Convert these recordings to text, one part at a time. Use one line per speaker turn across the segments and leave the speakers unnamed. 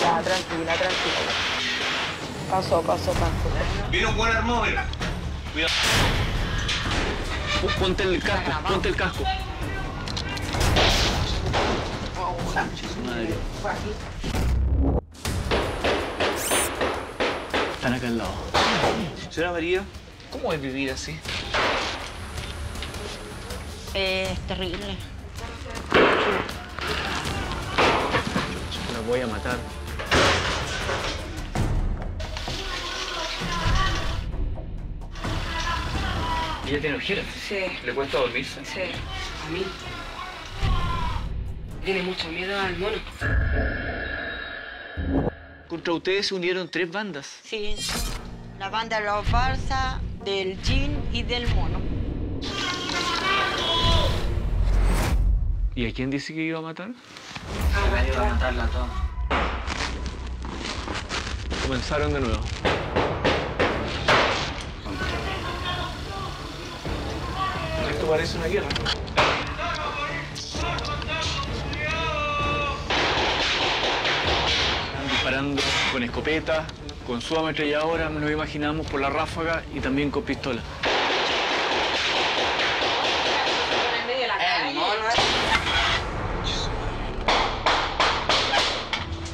Ya, tranquila, tranquila. Pasó, pasó, pasó.
Viene un buen mira. Cuidado.
Ponte el casco, ponte el casco. Su madre. Están acá al lado.
Señora María, ¿cómo es vivir así?
Es terrible.
Voy a matar. ¿Ella tiene ojeras?
Sí,
¿Le cuesta dormirse?
sí. A mí. Tiene mucho miedo al mono.
Contra ustedes se unieron tres bandas.
Sí. La banda de los Barça, del Jean y del Mono.
¿Y a quién dice que iba a matar?
A matarla.
Comenzaron de nuevo.
Esto parece una guerra.
Están disparando con escopeta, con su ametralladora, nos lo imaginamos por la ráfaga y también con pistola.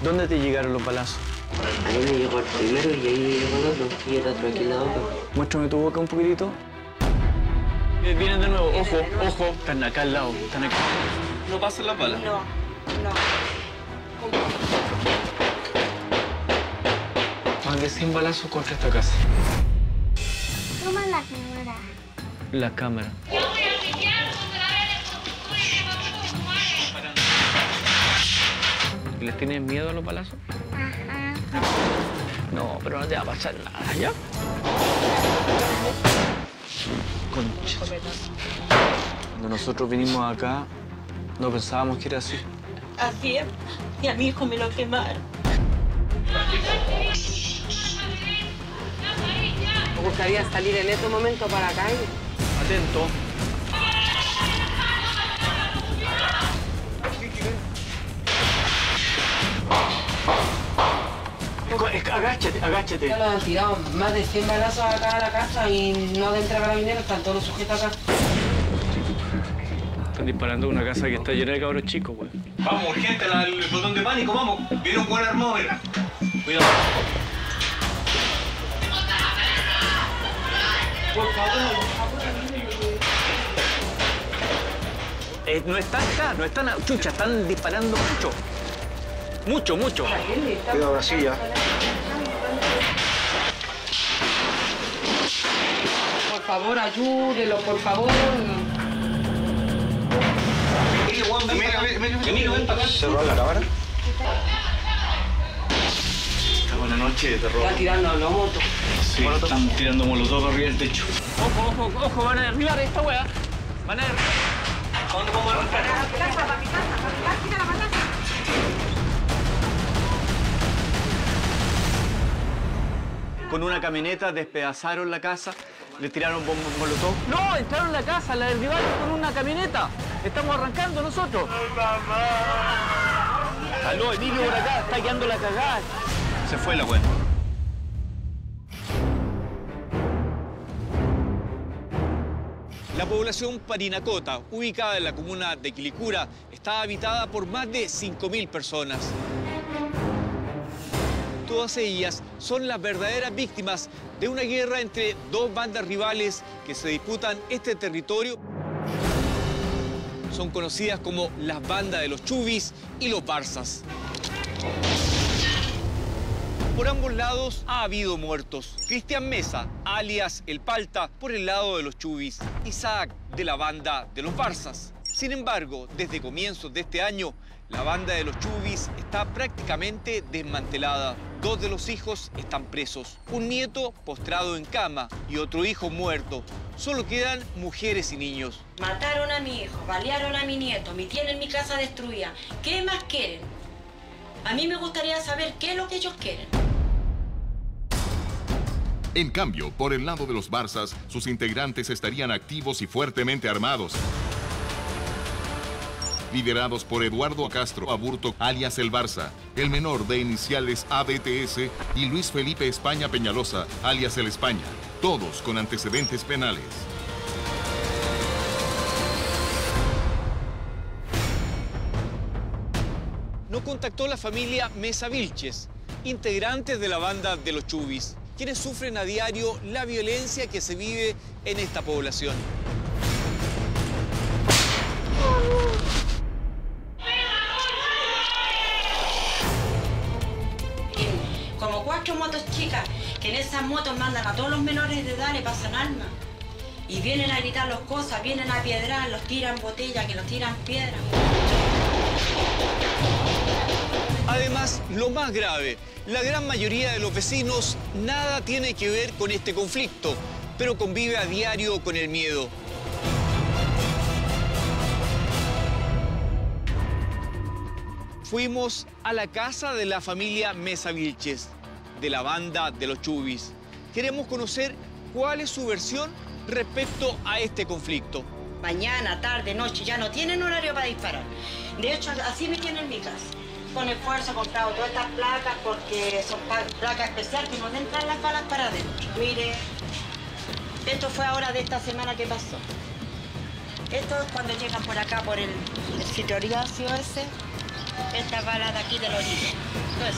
¿Dónde te llegaron los balazos?
Ahí me llegó el primero y ahí me llegó el otro. Y el otro aquí en la boca.
Muéstrame tu boca un poquitito. Eh, Vienen de nuevo, ojo, ojo. Están acá al lado, están acá.
No pasan las balas.
No, no.
Más de 100 balazos contra esta casa.
Toma la cámara.
La cámara. ¿Les tienes miedo a los balazos?
Ajá.
No, pero no te va a pasar nada, ¿ya? Concha. Cuando nosotros vinimos acá, no pensábamos que era así.
Así es. Y a mi hijo me lo quemaron.
Me gustaría salir en este momento para acá. y-
Atento. Agáchate, agáchate.
Ya lo han tirado más de 100 balazos acá a la casa y no de entre carabineros, están todos los sujetos acá.
Están disparando una casa que está llena de cabros chicos, güey.
Vamos, urgente, al botón de pánico, vamos. Viene un buen armado, mira. Cuidado.
Eh, no están acá, no están... a- Chucha, están disparando mucho. Mucho, mucho.
Cuidado, Brasilla.
Favor, ayúdenlo, por favor.
Mira, mira, mira, ven para acá. ¿Cerró la cámara?
Está buena noche de terror.
Está tirando los motos.
Sí, están tirando molotov arriba del techo. Ojo, ojo, ojo, van a derribar esta weá. Van a derribar.
¿A dónde vamos a?
Con una camioneta despedazaron la casa, le tiraron bombos molotov. No, entraron en la casa, la derribaron con una camioneta. Estamos arrancando nosotros. Aló, Emilio por acá, está quedando la cagada.
Se fue la weá.
La población Parinacota, ubicada en la comuna de Quilicura, está habitada por más de 5.000 personas. Todas ellas son las verdaderas víctimas de una guerra entre dos bandas rivales que se disputan este territorio. Son conocidas como las bandas de los Chubis y los Barzas. Por ambos lados ha habido muertos. Cristian Mesa, alias El Palta, por el lado de los Chubis. Isaac, de la banda de los Barzas. Sin embargo, desde comienzos de este año, la banda de los Chubis está prácticamente desmantelada. Dos de los hijos están presos. Un nieto postrado en cama y otro hijo muerto. Solo quedan mujeres y niños.
Mataron a mi hijo, balearon a mi nieto, me tienen mi casa destruida. ¿Qué más quieren? A mí me gustaría saber qué es lo que ellos quieren.
En cambio, por el lado de los Barzas, sus integrantes estarían activos y fuertemente armados. Liderados por Eduardo Castro Aburto, alias El Barça, el menor de iniciales ABTS, y Luis Felipe España Peñalosa, alias El España, todos con antecedentes penales.
Nos contactó la familia Mesa Vilches, integrantes de la banda de los Chubis, quienes sufren a diario la violencia que se vive en esta población.
Motos chicas, que en esas motos mandan a todos los menores de edad, le pasan armas. Y vienen a gritar las cosas, vienen a piedrar, los tiran botellas, que los tiran piedras.
Además, lo más grave, la gran mayoría de los vecinos nada tiene que ver con este conflicto, pero convive a diario con el miedo. Fuimos a la casa de la familia Mesa Vilches, de la banda de los Chubis. Queremos conocer cuál es su versión respecto a este conflicto.
Mañana, tarde, noche, ya no tienen horario para disparar. De hecho, así me tienen en mi casa. Con esfuerzo he comprado todas estas placas porque son placas especiales que nos entran las balas para adentro. Mire, esto fue ahora de esta semana que pasó. Esto es cuando llegan por acá, por el, el sitio ese. Esta bala de aquí del origen. Entonces,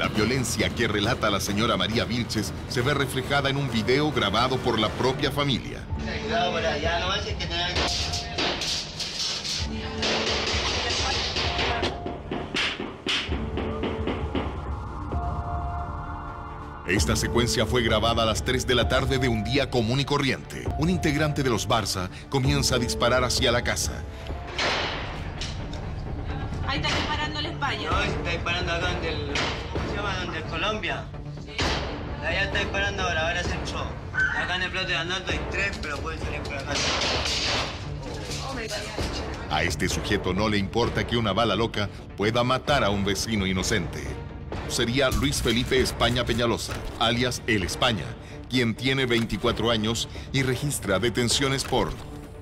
La violencia que relata la señora María Vilches se ve reflejada en un video grabado por la propia familia. Esta secuencia fue grabada a las 3 de la tarde de un día común y corriente. Un integrante de los Barça comienza a disparar hacia la casa.
ahí está disparando el España.
No, está disparando acá donde el. Colombia. Ahora, ahora. Acá en el plato de hay tres, pero salir por.
A este sujeto no le importa que una bala loca pueda matar a un vecino inocente. Sería Luis Felipe España Peñalosa, alias El España, quien tiene 24 años y registra detenciones por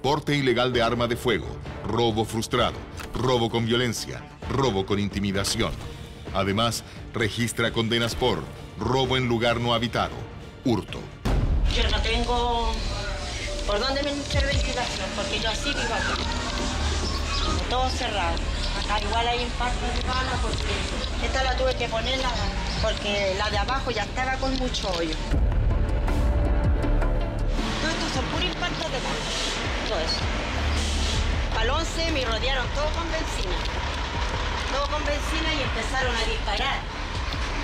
porte ilegal de arma de fuego, robo frustrado, robo con violencia, robo con intimidación. Además, registra condenas por robo en lugar no habitado, hurto.
Yo no tengo por dónde me ventilación, porque yo así vivo aquí. Todo cerrado. Igual hay impacto de bala porque esta la tuve que ponerla porque la de abajo ya estaba con mucho hoyo. Todo esto son puros impactos de bala. Todo eso. Al 11 me rodearon todo con benzina. Todo con benzina y empezaron a disparar.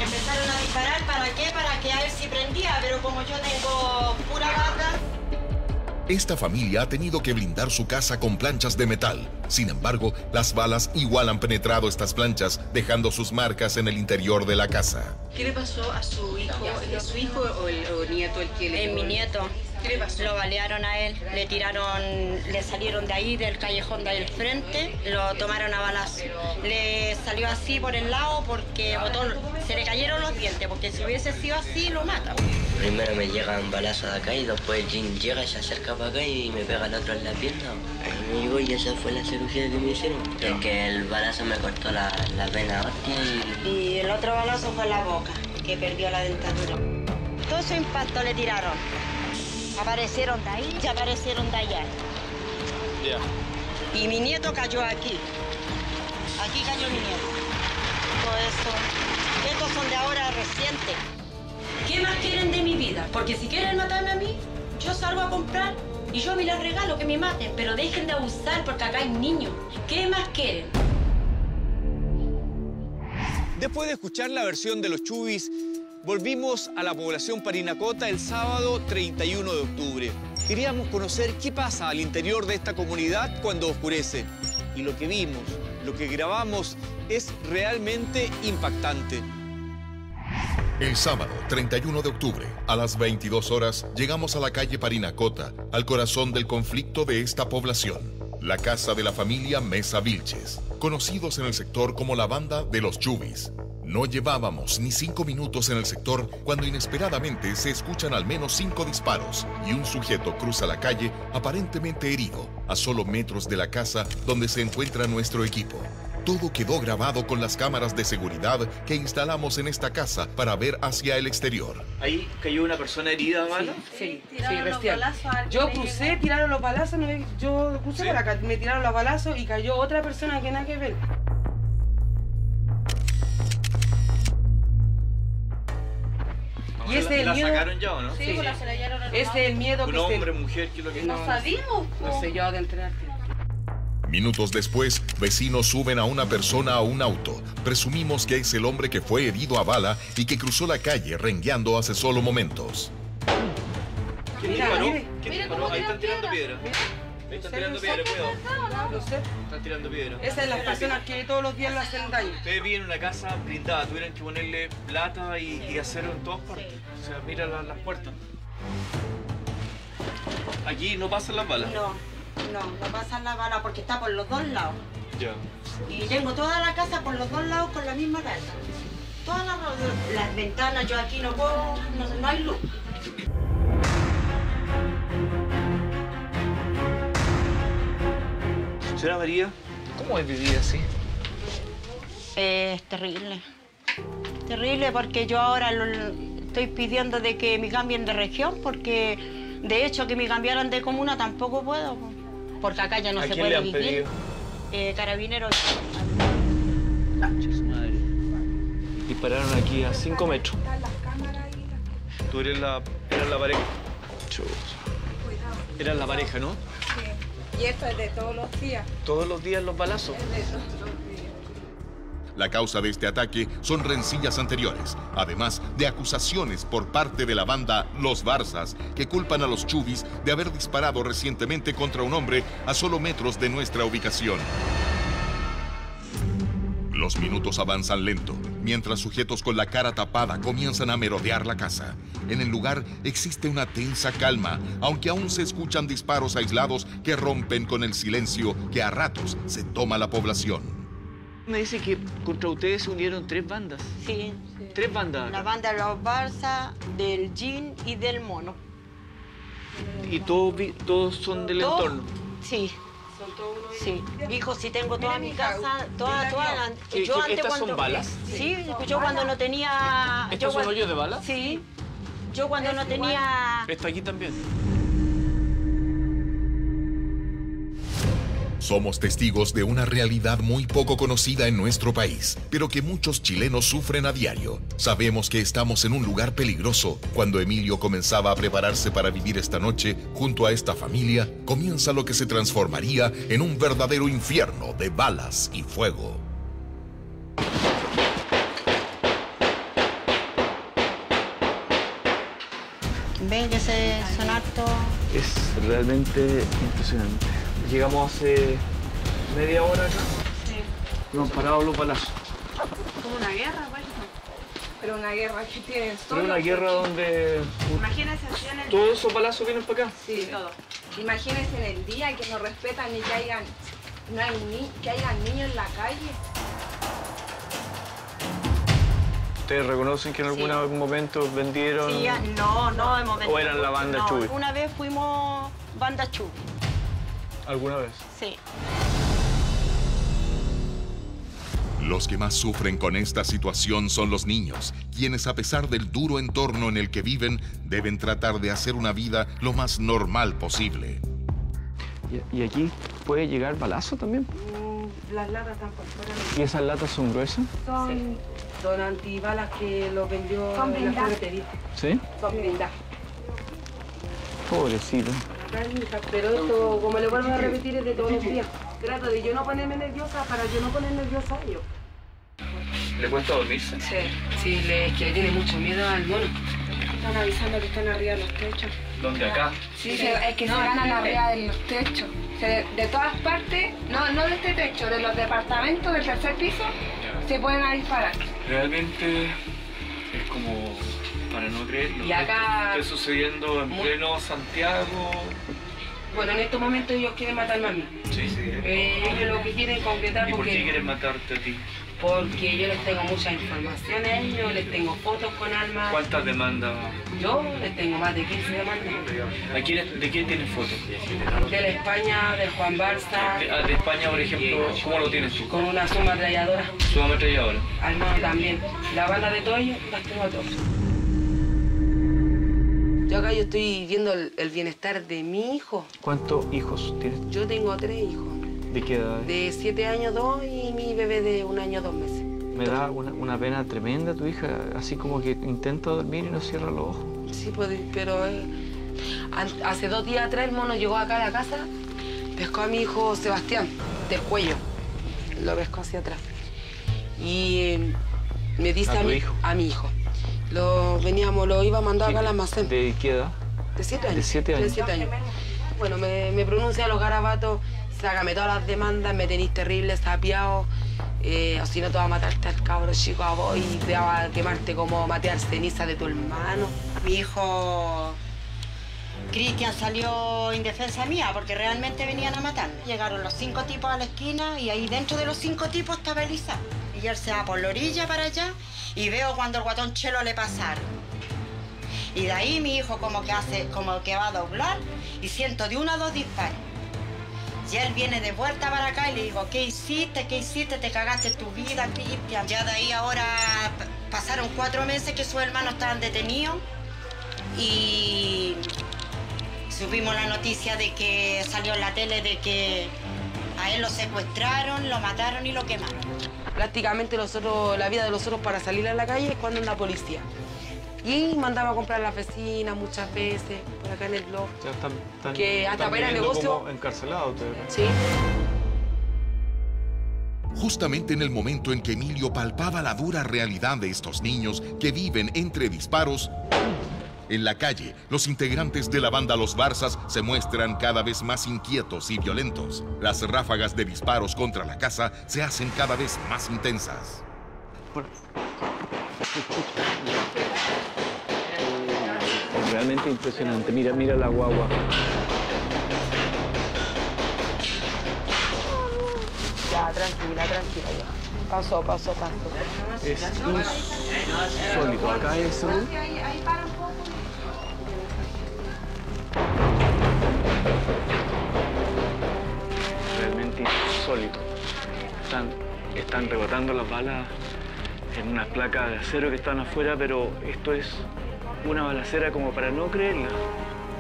Empezaron a disparar, ¿para qué? Para que a ver si prendía, pero como yo tengo pura bata,
Esta familia ha tenido que blindar su casa con planchas de metal. Sin embargo, las balas igual han penetrado estas planchas, dejando sus marcas en el interior de la casa.
¿Qué le pasó a su hijo? ¿Es su hijo o el o nieto el que le
es mi nieto. Lo balearon a él, le tiraron, le salieron de ahí, del callejón de ahí al frente, lo tomaron a balazo. Le salió así por el lado porque botó, se le cayeron los dientes, porque si hubiese sido así, lo mata.
Primero me llega un balazo de acá y después el jean llega y se acerca para acá y me pega el otro en la pierna. Ahí me llegó y esa fue la cirugía que me hicieron. Es que el balazo me cortó la, la vena hostia y...
Y el otro balazo fue en la boca, que perdió la dentadura. Todo su impacto le tiraron. Aparecieron de ahí y aparecieron de allá. Y mi nieto cayó aquí. Aquí cayó mi nieto. Todo eso. Estos son de ahora recientes. ¿Qué más quieren de mi vida? Porque si quieren matarme a mí, yo salgo a comprar y yo me les regalo que me maten. Pero dejen de abusar porque acá hay niños. ¿Qué más quieren?
Después de escuchar la versión de los Chubis, volvimos a la población Parinacota el sábado 31 de octubre. Queríamos conocer qué pasa al interior de esta comunidad cuando oscurece. Y lo que vimos, lo que grabamos, es realmente impactante.
El sábado 31 de octubre, a las 22 horas, llegamos a la calle Parinacota, al corazón del conflicto de esta población. La casa de la familia Mesa Vilches, conocidos en el sector como la banda de los Chubis. No llevábamos ni cinco minutos en el sector cuando inesperadamente se escuchan al menos cinco disparos y un sujeto cruza la calle aparentemente herido a solo metros de la casa donde se encuentra nuestro equipo. Todo quedó grabado con las cámaras de seguridad que instalamos en esta casa para ver hacia el exterior.
Ahí cayó una persona herida, ¿vale?
Sí, sí, recién. Yo crucé, tiraron los balazos, yo crucé por acá, me tiraron los balazos y cayó otra persona que nada que ver. Y ese es el
¿La
miedo.
sacaron ya o no?
Sí, Ese es el miedo
Un
que
hombre,
se...
mujer, ¿qué es lo que
No,
sabimos,
No sé yo de enterarte.
Minutos después, vecinos suben a una persona a un auto. Presumimos que es el hombre que fue herido a bala y que cruzó la calle rengueando hace solo momentos.
¿Quién
Mira,
disparó? ¿Quién disparó? Ahí están tirando piedra. Ahí están tirando piedra, cuidado.
Sé.
Están tirando piedra.
Esas son las personas que todos los días le hacen daño.
Ustedes viven en una casa blindada, tuvieran que ponerle plata y, y acero en todas partes. O sea, mira la- las puertas. Aquí no pasan las balas.
No, no, no pasa la bala porque está por los dos lados.
Ya.
Y tengo toda la casa por los dos lados con la misma casa. Todas las, las ventanas, yo aquí no puedo, no, no hay luz.
Señora María, ¿cómo es vivir así?
Es terrible. Terrible porque yo ahora lo- estoy pidiendo de que me cambien de región porque de hecho que me cambiaran de comuna tampoco puedo. po. Porque acá ya no
¿A
se
quién
puede
le han
vivir.
pedido?
Eh,
madre. Dispararon aquí a 5 metros. Tú eres la, eras la pareja. Chucha. Eras la pareja, ¿no?
Y esto es de todos los días.
Todos los días los balazos.
La causa de este ataque son rencillas anteriores, además de acusaciones por parte de la banda Los Barzas, que culpan a los Chubis de haber disparado recientemente contra un hombre a solo metros de nuestra ubicación. Los minutos avanzan lento, mientras sujetos con la cara tapada comienzan a merodear la casa. En el lugar existe una tensa calma, aunque aún se escuchan disparos aislados que rompen con el silencio que a ratos se toma la población.
Me dice que contra ustedes se unieron tres bandas.
Sí.
Tres bandas.
La banda de los Barça, del Jean y del Mono.
Y todos, todos son del
Todos-
entorno.
Sí. Sí, hijo, sí tengo toda mi casa, toda, toda la...
¿Qué-
yo
qué-
antes
estas
cuando...
son balas?
Sí, yo cuando no tenía...
¿Estos
yo
son hoyos de bala?
Sí. Yo cuando no tenía...
Esto aquí también.
Somos testigos de una realidad muy poco conocida en nuestro país, pero que muchos chilenos sufren a diario. Sabemos que estamos en un lugar peligroso. Cuando Emilio comenzaba a prepararse para vivir esta noche junto a esta familia, comienza lo que se transformaría en un verdadero infierno de balas y fuego.
Ven que se son harto...
Es realmente impresionante. Llegamos hace media hora acá.
Sí.
Nos han parado los balazos.
Como una guerra, bueno. Pero una guerra que tienen
Pero una guerra donde
Imagínense así en el
todos esos balazos vienen para acá.
Sí, todo. Imagínense en el día que no respetan ni que hayan, no hay ni, que hayan niños en la calle.
¿Ustedes reconocen que en algún momento vendieron?
Sí, ya- no, no, hemos vendido
¿O eran la banda
no,
Chubi?
Una vez fuimos banda Chubi,
¿Alguna vez?
sí.
Los que más sufren con esta situación son los niños, quienes a pesar del duro entorno en el que viven, deben tratar de hacer una vida lo más normal posible.
¿Y, y aquí puede llegar balazo también?
Mm, Las latas están por fuera.
¿Y esas latas son gruesas?
Son, son antibalas que lo vendió
Son
la
blindadas.
ferretería.
¿Sí?
Son blindadas.
Pobrecito.
Pero esto, como le vuelvo a repetir, es de todos los días. Trato de yo no ponerme nerviosa para yo no poner nerviosa a ellos.
¿Le cuesta dormirse?
Sí, sí, le, es que le tiene mucho miedo al mono.
Están avisando que están arriba de los techos.
¿Dónde acá?
Sí, se- es que se ganan arriba de los techos. Se- de todas partes, no, no de este techo, de los departamentos del tercer piso, se pueden a disparar.
Realmente es como para no.
Y acá-
Está sucediendo en pleno Santiago.
Bueno, en estos momentos ellos quieren matarme a mí.
Sí, sí.
Eh, ellos lo que quieren concretar
¿Y por
porque...
qué quieren matarte a ti?
Porque yo les tengo mucha información a ellos, les tengo fotos con armas.
¿Cuántas demandas?
Yo les tengo más de 15 demandas.
¿A quién- ¿De quién tienes fotos?
De la España, del Juan Barça,
De, ah, de España, por ejemplo, ¿cómo lo tienes tú?
con una suma ametralladora,
Su ametralladora.
armado también. La banda de Toyo, las tengo a todos. Yo acá yo estoy viendo el, el bienestar de mi hijo.
¿Cuántos hijos tienes?
Yo tengo tres hijos.
¿De qué edad?
De siete años, dos, y mi bebé de un año, dos meses.
Me da una, una pena tremenda tu hija, así como que intenta dormir y no cierra los ojos.
Sí, pues, pero eh, hace dos días atrás el mono llegó acá a la casa, pescó a mi hijo Sebastián del cuello, lo pescó hacia atrás. Y eh, me dice
¿A
a,
tu
mi,
hijo?
a mi hijo. Lo veníamos, lo iba a mandar acá al almacén.
¿De qué edad?
De siete años.
de siete años.
De siete años. Bueno, me, me pronuncia los garabatos, sácame todas las demandas, me tenéis terrible, sapiado, eh, o si no te va a matarte al cabro chico a vos y te va a quemarte como matear ceniza de tu hermano.
Mi hijo Cristian salió indefensa mía porque realmente venían a matarme. Llegaron los cinco tipos a la esquina y ahí dentro de los cinco tipos estaba Elisa. Y él se va por la orilla para allá y veo cuando el guatón chelo le pasaron. Y de ahí mi hijo como que hace, como que va a doblar y siento de uno a dos disparos. Y él viene de vuelta para acá y le digo, ¿qué hiciste? ¿Qué hiciste? Te cagaste tu vida, Cristian. Ya de ahí ahora pasaron cuatro meses que sus hermanos estaban detenidos y supimos la noticia de que salió en la tele de que a él lo secuestraron, lo mataron y lo quemaron.
Prácticamente nosotros, la vida de nosotros para salir a la calle es cuando anda policía. Y mandaba a comprar a las vecinas muchas veces, por acá en el blog.
Ya están, están-
Que hasta para
viviendo
negocio-
como encarcelados ustedes.
Sí.
Justamente en el momento en que Emilio palpaba la dura realidad de estos niños que viven entre disparos, en la calle, los integrantes de la banda Los Barzas se muestran cada vez más inquietos y violentos. Las ráfagas de disparos contra la casa se hacen cada vez más intensas.
Realmente impresionante. Mira, mira la guagua.
Ya, tranquila, tranquila ya. Paso, paso, paso.
Es insólito. Acá es un... Realmente insólito. Están, están rebotando las balas en unas placas de acero que están afuera, pero esto es una balacera como para no creerla.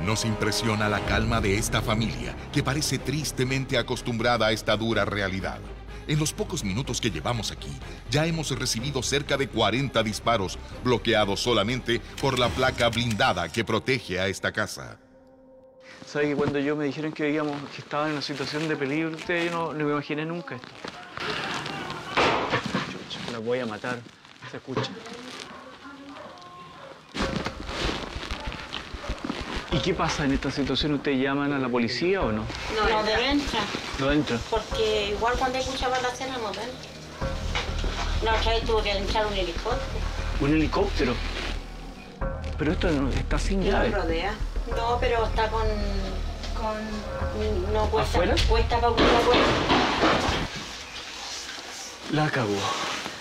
Nos impresiona la calma de esta familia, que parece tristemente acostumbrada a esta dura realidad. En los pocos minutos que llevamos aquí, ya hemos recibido cerca de 40 disparos, bloqueados solamente por la placa blindada que protege a esta casa.
¿Sabes que cuando yo me dijeron que, digamos, que estaban en una situación de peligro, ustedes, yo no, no me imaginé nunca esto. Chucha, la voy a matar. Se escucha. ¿Y qué pasa en esta situación? ¿Ustedes llaman a la policía o no?
No, no debe entrar,
No entra.
porque igual cuando hay mucha balacera no deben. La otra vez tuvo que entrar un helicóptero.
Un helicóptero. Pero esto no- está sin llave.
lo rodea. No, pero está con. con. No cuesta.
¿Afuera?
Cuesta para vuelta.
La cagó.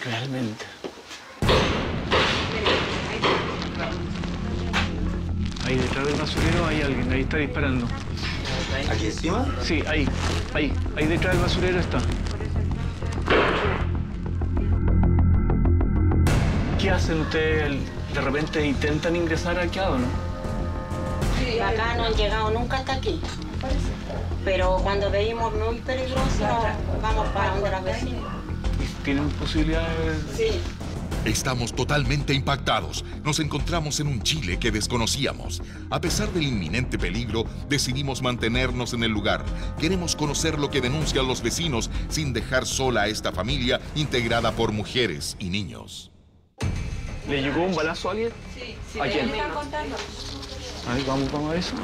Realmente. Ahí detrás del basurero hay alguien, ahí está disparando.
¿Aquí encima?
Sí, ahí, ahí, ahí detrás del basurero está. ¿Qué hacen ustedes? ¿De repente intentan ingresar aquí o no?
Acá no han llegado nunca hasta aquí. Pero cuando veíamos muy peligroso, vamos para donde las vecinas.
¿Tienen posibilidades?
Sí.
Estamos totalmente impactados. Nos encontramos en un Chile que desconocíamos. A pesar del inminente peligro, decidimos mantenernos en el lugar. Queremos conocer lo que denuncian los vecinos sin dejar sola a esta familia integrada por mujeres y niños.
¿Le llegó un balazo a alguien?
Sí, sí.
¿A quién?
me están contando.
Ahí vamos, vamos a eso.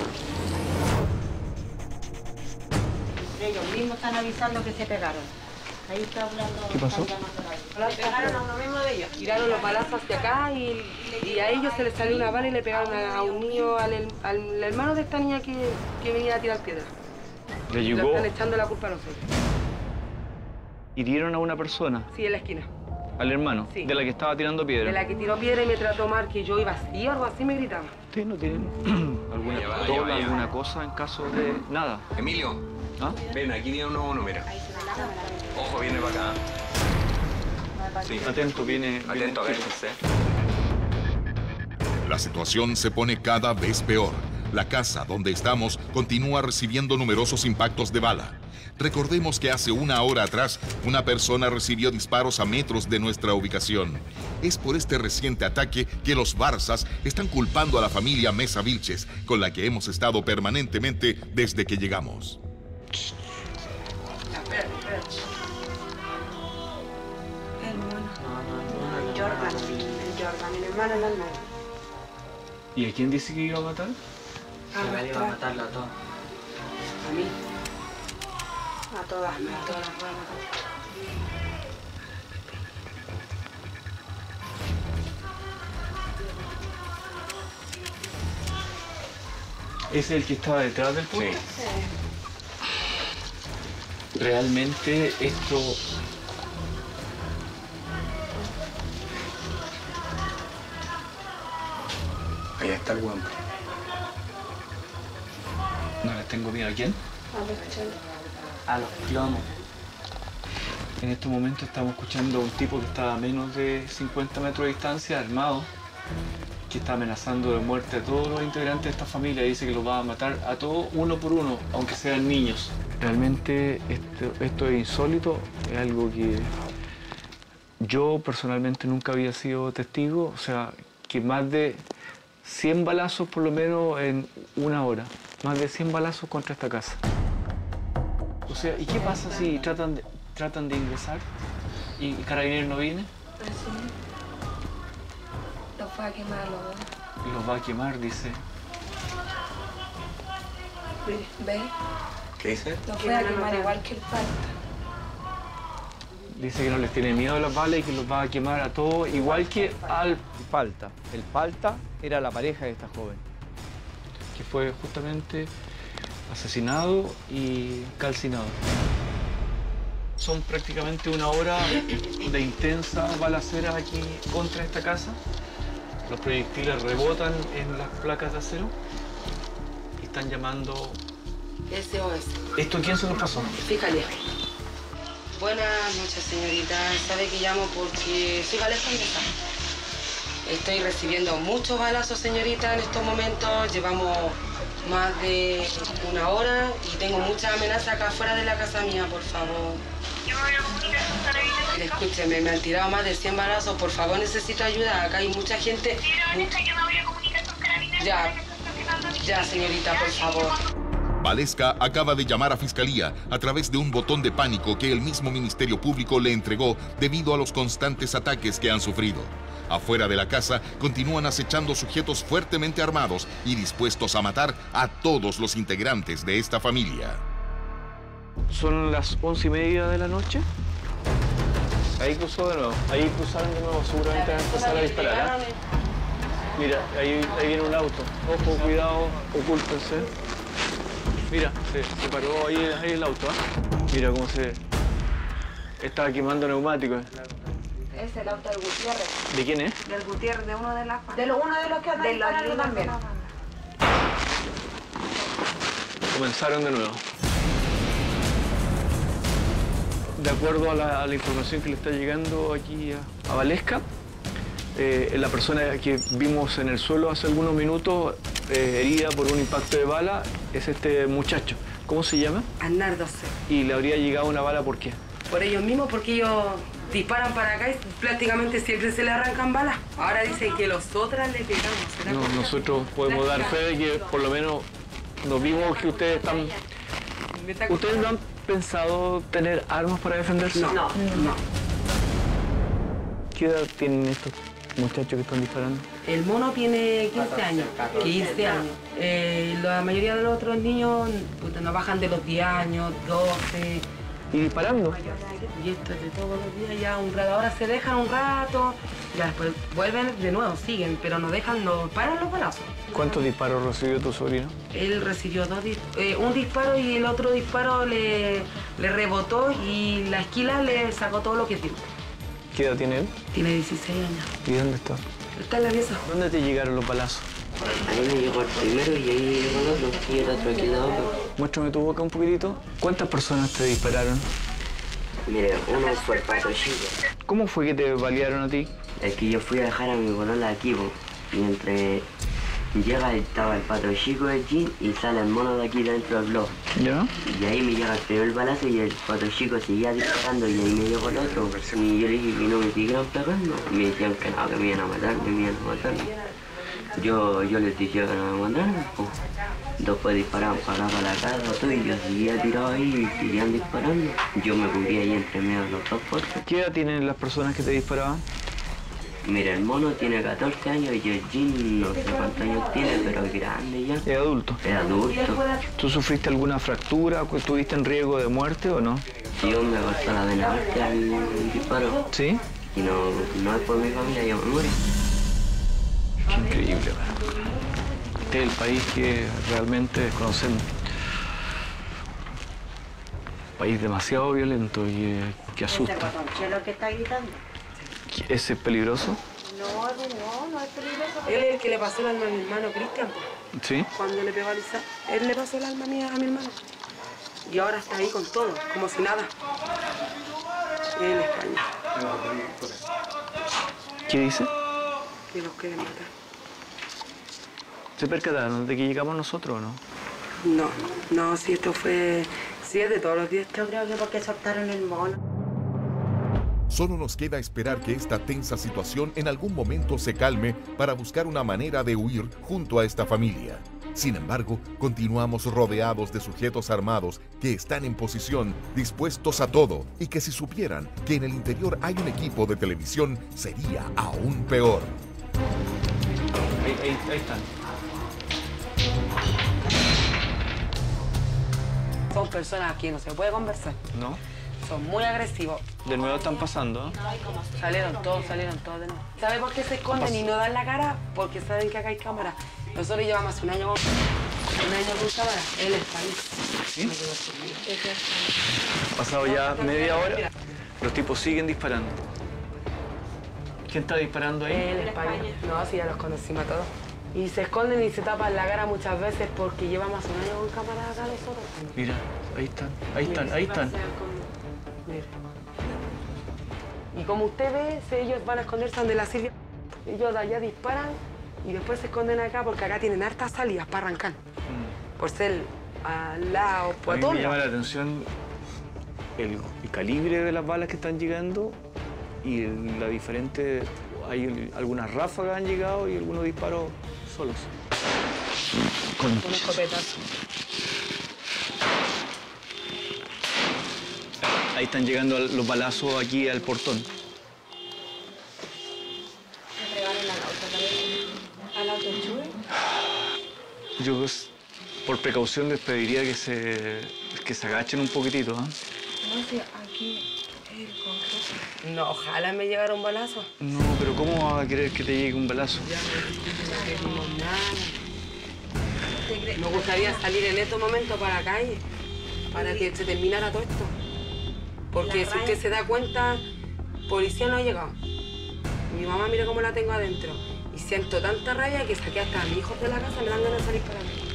Ellos mismos están avisando que se pegaron. Ahí está hablando.
¿Qué pasó?
pegaron a uno mismo de ellos. Tiraron los balazos hacia acá y, y a ellos se les salió una bala y le pegaron a, a un niño, al, al hermano de esta niña que, que venía a tirar piedras.
Le llegó,
están echando la culpa a nosotros.
hirieron a una persona.
Sí, en la esquina.
Al hermano,
Sí.
de la que estaba tirando piedra.
De la que tiró piedra y me trató mal, que yo iba así, algo así me gritaba.
¿Ustedes no tienen alguna cosa en caso de nada?
Emilio,
¿Ah?
ven, aquí viene uno, uno, mira. Ojo, viene para acá. Sí.
Atento, viene. viene
Atento, a
tipo.
sé.
La situación se pone cada vez peor. La casa donde estamos continúa recibiendo numerosos impactos de bala. Recordemos que hace una hora atrás una persona recibió disparos a metros de nuestra ubicación. Es por este reciente ataque que los Barzas están culpando a la familia Mesa Vilches, con la que hemos estado permanentemente desde que llegamos.
¿Y a quién dice que iba a matar?
iba a matarlo a todos.
A mí.
A todas, a todas las voy a matar.
¿Ese es el que estaba detrás del puente? Realmente esto...
Ahí está el guampo.
No les tengo miedo. ¿A quién?
A los plomos.
En este momento estamos escuchando a un tipo que está a menos de 50 metros de distancia, armado, que está amenazando de muerte a todos los integrantes de esta familia. Dice que los va a matar a todos uno por uno, aunque sean niños. Realmente esto, esto es insólito, es algo que yo personalmente nunca había sido testigo, o sea, que más de 100 balazos por lo menos en una hora, más de 100 balazos contra esta casa. O sea, ¿y qué pasa si tratan de, tratan de ingresar y Carabineros no viene?
Así. Los va a quemar a los dos.
Y los va a quemar, dice.
¿Ves?
¿Qué dice?
Los voy a quemar igual que el palta.
Dice que no les tiene miedo a las balas y que los va a quemar a todos, igual que al
Palta. El Palta era la pareja de esta joven.
que fue justamente asesinado y calcinado. Son prácticamente una hora de intensa balacera aquí contra esta casa. Los proyectiles rebotan en las placas de acero y están llamando...
SOS.
¿Esto quién se lo pasó?
Fiscalía. Buenas noches, señorita. Sabe que llamo porque soy Mesa. Estoy recibiendo muchos balazos, señorita, en estos momentos. Llevamos más de una hora y tengo muchas amenazas acá afuera de la casa mía, por favor. Escúcheme, me han tirado más de 100 balazos. Por favor, necesito ayuda. Acá hay mucha gente. Ya, ya, señorita, por favor.
Valesca acaba de llamar a Fiscalía a través de un botón de pánico que el mismo Ministerio Público le entregó debido a los constantes ataques que han sufrido. Afuera de la casa continúan acechando sujetos fuertemente armados y dispuestos a matar a todos los integrantes de esta familia.
Son las once y media de la noche. Ahí cruzó de nuevo. Ahí cruzaron de nuevo. Seguramente van a empezar a disparar. ¿ah? Mira, ahí, ahí viene un auto. Ojo, cuidado, ocúltense. Mira, se, paró ahí, ahí el auto. ¿ah? Mira cómo se... Estaba quemando neumáticos.
Es el auto del Gutiérrez.
¿De quién es?
Del Gutiérrez, de uno de las...
De lo, uno de los que
De los
andan
también.
Comenzaron de nuevo. De acuerdo a la, a la información que le está llegando aquí a, a Valesca, eh, la persona que vimos en el suelo hace algunos minutos, eh, herida por un impacto de bala, es este muchacho. ¿Cómo se llama?
Arnaldo C.
Y le habría llegado una bala, ¿por qué?
Por ellos mismos, porque ellos disparan para acá y prácticamente siempre se le arrancan balas. Ahora dicen que los otras le pegamos. ¿será
No, nosotros podemos dar fe de que por lo menos nos vimos que ustedes están... ¿Ustedes no han pensado tener armas para defenderse?
No, no.
¿Qué edad tienen estos muchachos que están disparando?
El mono tiene 15 años. 15 años. Eh, la mayoría de los otros niños puta, no bajan de los 10 años, 12.
¿Y disparando?
Y esto es de todos los días, ya un rato. Ahora se dejan un rato, ya después vuelven de nuevo, siguen, pero no dejan, no paran los balazos.
¿Cuántos disparos recibió tu sobrino?
Él recibió dos eh, un disparo y el otro disparo le, le rebotó y la esquila le sacó todo lo que tiene.
¿Qué edad tiene él?
Tiene 16 años.
¿Y dónde está?
Está en la pieza.
¿Dónde te llegaron los balazos?
Ahí me llegó el primero y ahí me llegó el otro y el otro aquí en la boca.
Muéstrame tu boca un poquitito. ¿Cuántas personas te dispararon?
Mire, uno fue el pato chico.
¿Cómo fue que te balearon a ti?
Es que yo fui a dejar a mi bolola aquí, po. Mientras llega estaba el pato chico del jean y sale el mono de aquí dentro del blog.
¿Ya?
Y ahí me llega el primer balazo y el pato chico seguía disparando y ahí me llegó el otro. Y yo le dije que no me siguieran pegando. Y me decían que no, que me iban a matar, que me iban a matar. Yo, yo les dije que no me mataran. po. Después disparaban para acá, para la casa, todo, y yo seguía tirado ahí y seguían disparando. Yo me cubrí ahí entre medio de los dos puertos.
¿Qué edad tienen las personas que te disparaban?
Mira, el mono tiene 14 años y el Jin no sé cuántos años tiene, pero es grande ya.
¿Es adulto?
Es adulto.
¿Tú sufriste alguna fractura? ¿Estuviste en riesgo de muerte o no?
Yo me cortó la vena al disparo.
¿Sí?
Y no, no es por mi familia, yo me muero.
Qué increíble. Este es el país que realmente conocemos. Un país demasiado violento y eh, que asusta.
Patonchelo que está gritando.
¿Ese es peligroso?
No, no, no es peligroso.
Él es el que le pasó el alma a mi hermano Cristian.
¿Sí?
cuando le pegó a Lisa. Él le pasó el alma mía a mi hermano. Y ahora está ahí con todo, como si nada. En España,
¿Qué dice?
que los quieren matar.
¿Se percataron de que llegamos nosotros o no?
No, no, si esto fue... Si es de todos los días.
Yo creo que porque soltaron el mono.
Solo nos queda esperar que esta tensa situación en algún momento se calme para buscar una manera de huir junto a esta familia. Sin embargo, continuamos rodeados de sujetos armados que están en posición, dispuestos a todo, y que si supieran que en el interior hay un equipo de televisión, sería aún peor.
Ahí, ahí, ahí están.
Son personas aquí no se puede conversar.
¿No?
Son muy agresivos.
De nuevo están pasando. ¿eh?
Salieron todos, salieron todos de nuevo. ¿Sabe por qué se esconden y no dan la cara? Porque saben que acá hay cámara. Nosotros llevamos un año con, un año con cámara. Él es país.
Pasado ya media hora, los tipos siguen disparando. ¿Quién está disparando ahí?
Él es España. No, sí, ya los conocimos a todos. Y se esconden y se tapan la cara muchas veces porque llevamos un año con cámara acá nosotros.
Mira, ahí están, ahí están, ahí están.
Mira. Y como usted ve, ellos van a esconderse donde la Silvia. Ellos de allá disparan y después se esconden acá porque acá tienen hartas salidas para arrancar. Por ser al lado,
A
por
mí
todos
me llama la atención el, el calibre de las balas que están llegando y el- la diferente... Hay el- algunas ráfagas han llegado y algunos disparos solos.
Un
Concha.
escopetazo.
Ahí están llegando los balazos aquí al portón. Yo por precaución les pediría que se, que se agachen un poquitito. ¿ah?
No sé, aquí el concreto.
No, ojalá me llegara un balazo.
No, pero ¿cómo vas a querer que te llegue un balazo?
No pedimos nada. Me gustaría salir en estos momentos para la calle, para que se terminara todo esto. Porque si usted se da cuenta, policía no ha llegado. Mi mamá mira cómo la tengo adentro. Y siento tanta rabia que saqué hasta a mis hijos de la casa, me dan ganas de salir para mí.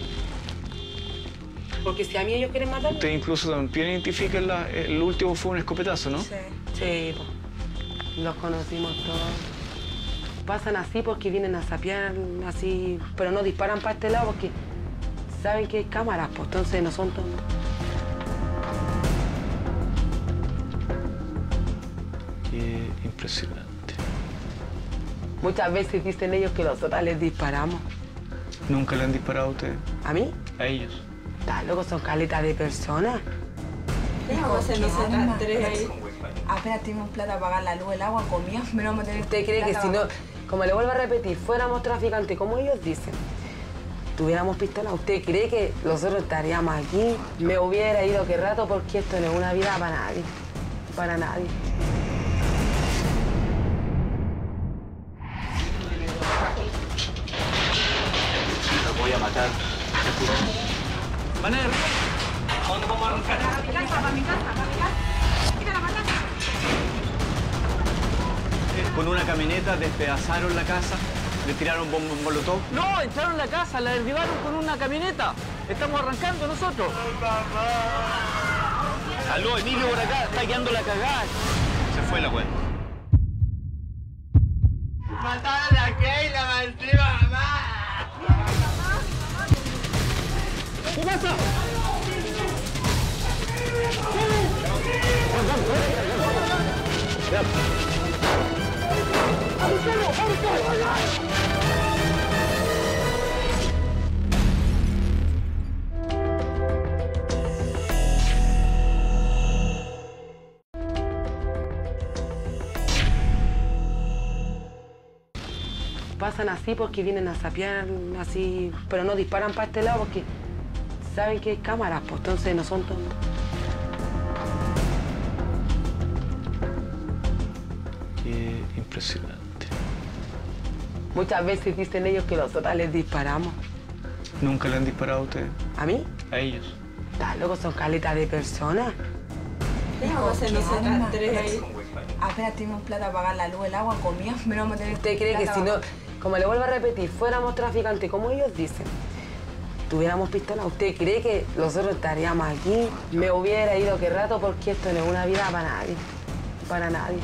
Porque si a mí ellos quieren matarme...
Usted incluso también identifica la- el último fue un escopetazo, ¿no?
Sí.
Sí, po. los conocimos todos. Pasan así porque vienen a sapear así, pero no disparan para este lado porque saben que hay cámaras, pues entonces no son tontos.
Qué impresionante.
Muchas veces dicen ellos que nosotras les disparamos.
¿Nunca le han disparado a usted?
¿A mí?
A ellos.
Está loco, son caletas de personas.
Vamos a hacer nosotras tres ahí. Apenas tenemos plata para pagar la luz, el agua, comida, pero vamos a tener
¿Usted cree que si no, como le vuelvo a repetir, fuéramos traficantes, como ellos dicen, tuviéramos pistola, ¿usted cree que nosotros estaríamos aquí? Me hubiera ido que rato porque esto no es una vida para nadie. Para nadie.
Maner. ¿Dónde vamos a arrancar? Con una camioneta despedazaron la casa, le tiraron bombos molotov. No, entraron a la casa, la derribaron con una camioneta. Estamos arrancando nosotros. Aló, Emilio por acá, está quedando la cagada.
Se fue la weá.
Pasan así porque vienen a sapear así, pero no disparan para este lado porque saben que hay cámaras, pues entonces no son tontos.
Qué impresionante.
Muchas veces dicen ellos que nosotras les disparamos.
¿Nunca le han disparado a ustedes?
¿A mí?
A ellos.
Estás loco, son caletas de personas.
Apenas tenemos plata para pagar la luz, el agua, comida, pero vamos a tener
¿Usted cree que si no, como le vuelvo a repetir, fuéramos traficantes, como ellos dicen, tuviéramos pistola, ¿usted cree que nosotros estaríamos aquí? Me hubiera ido que rato porque esto no es una vida para nadie. Para nadie.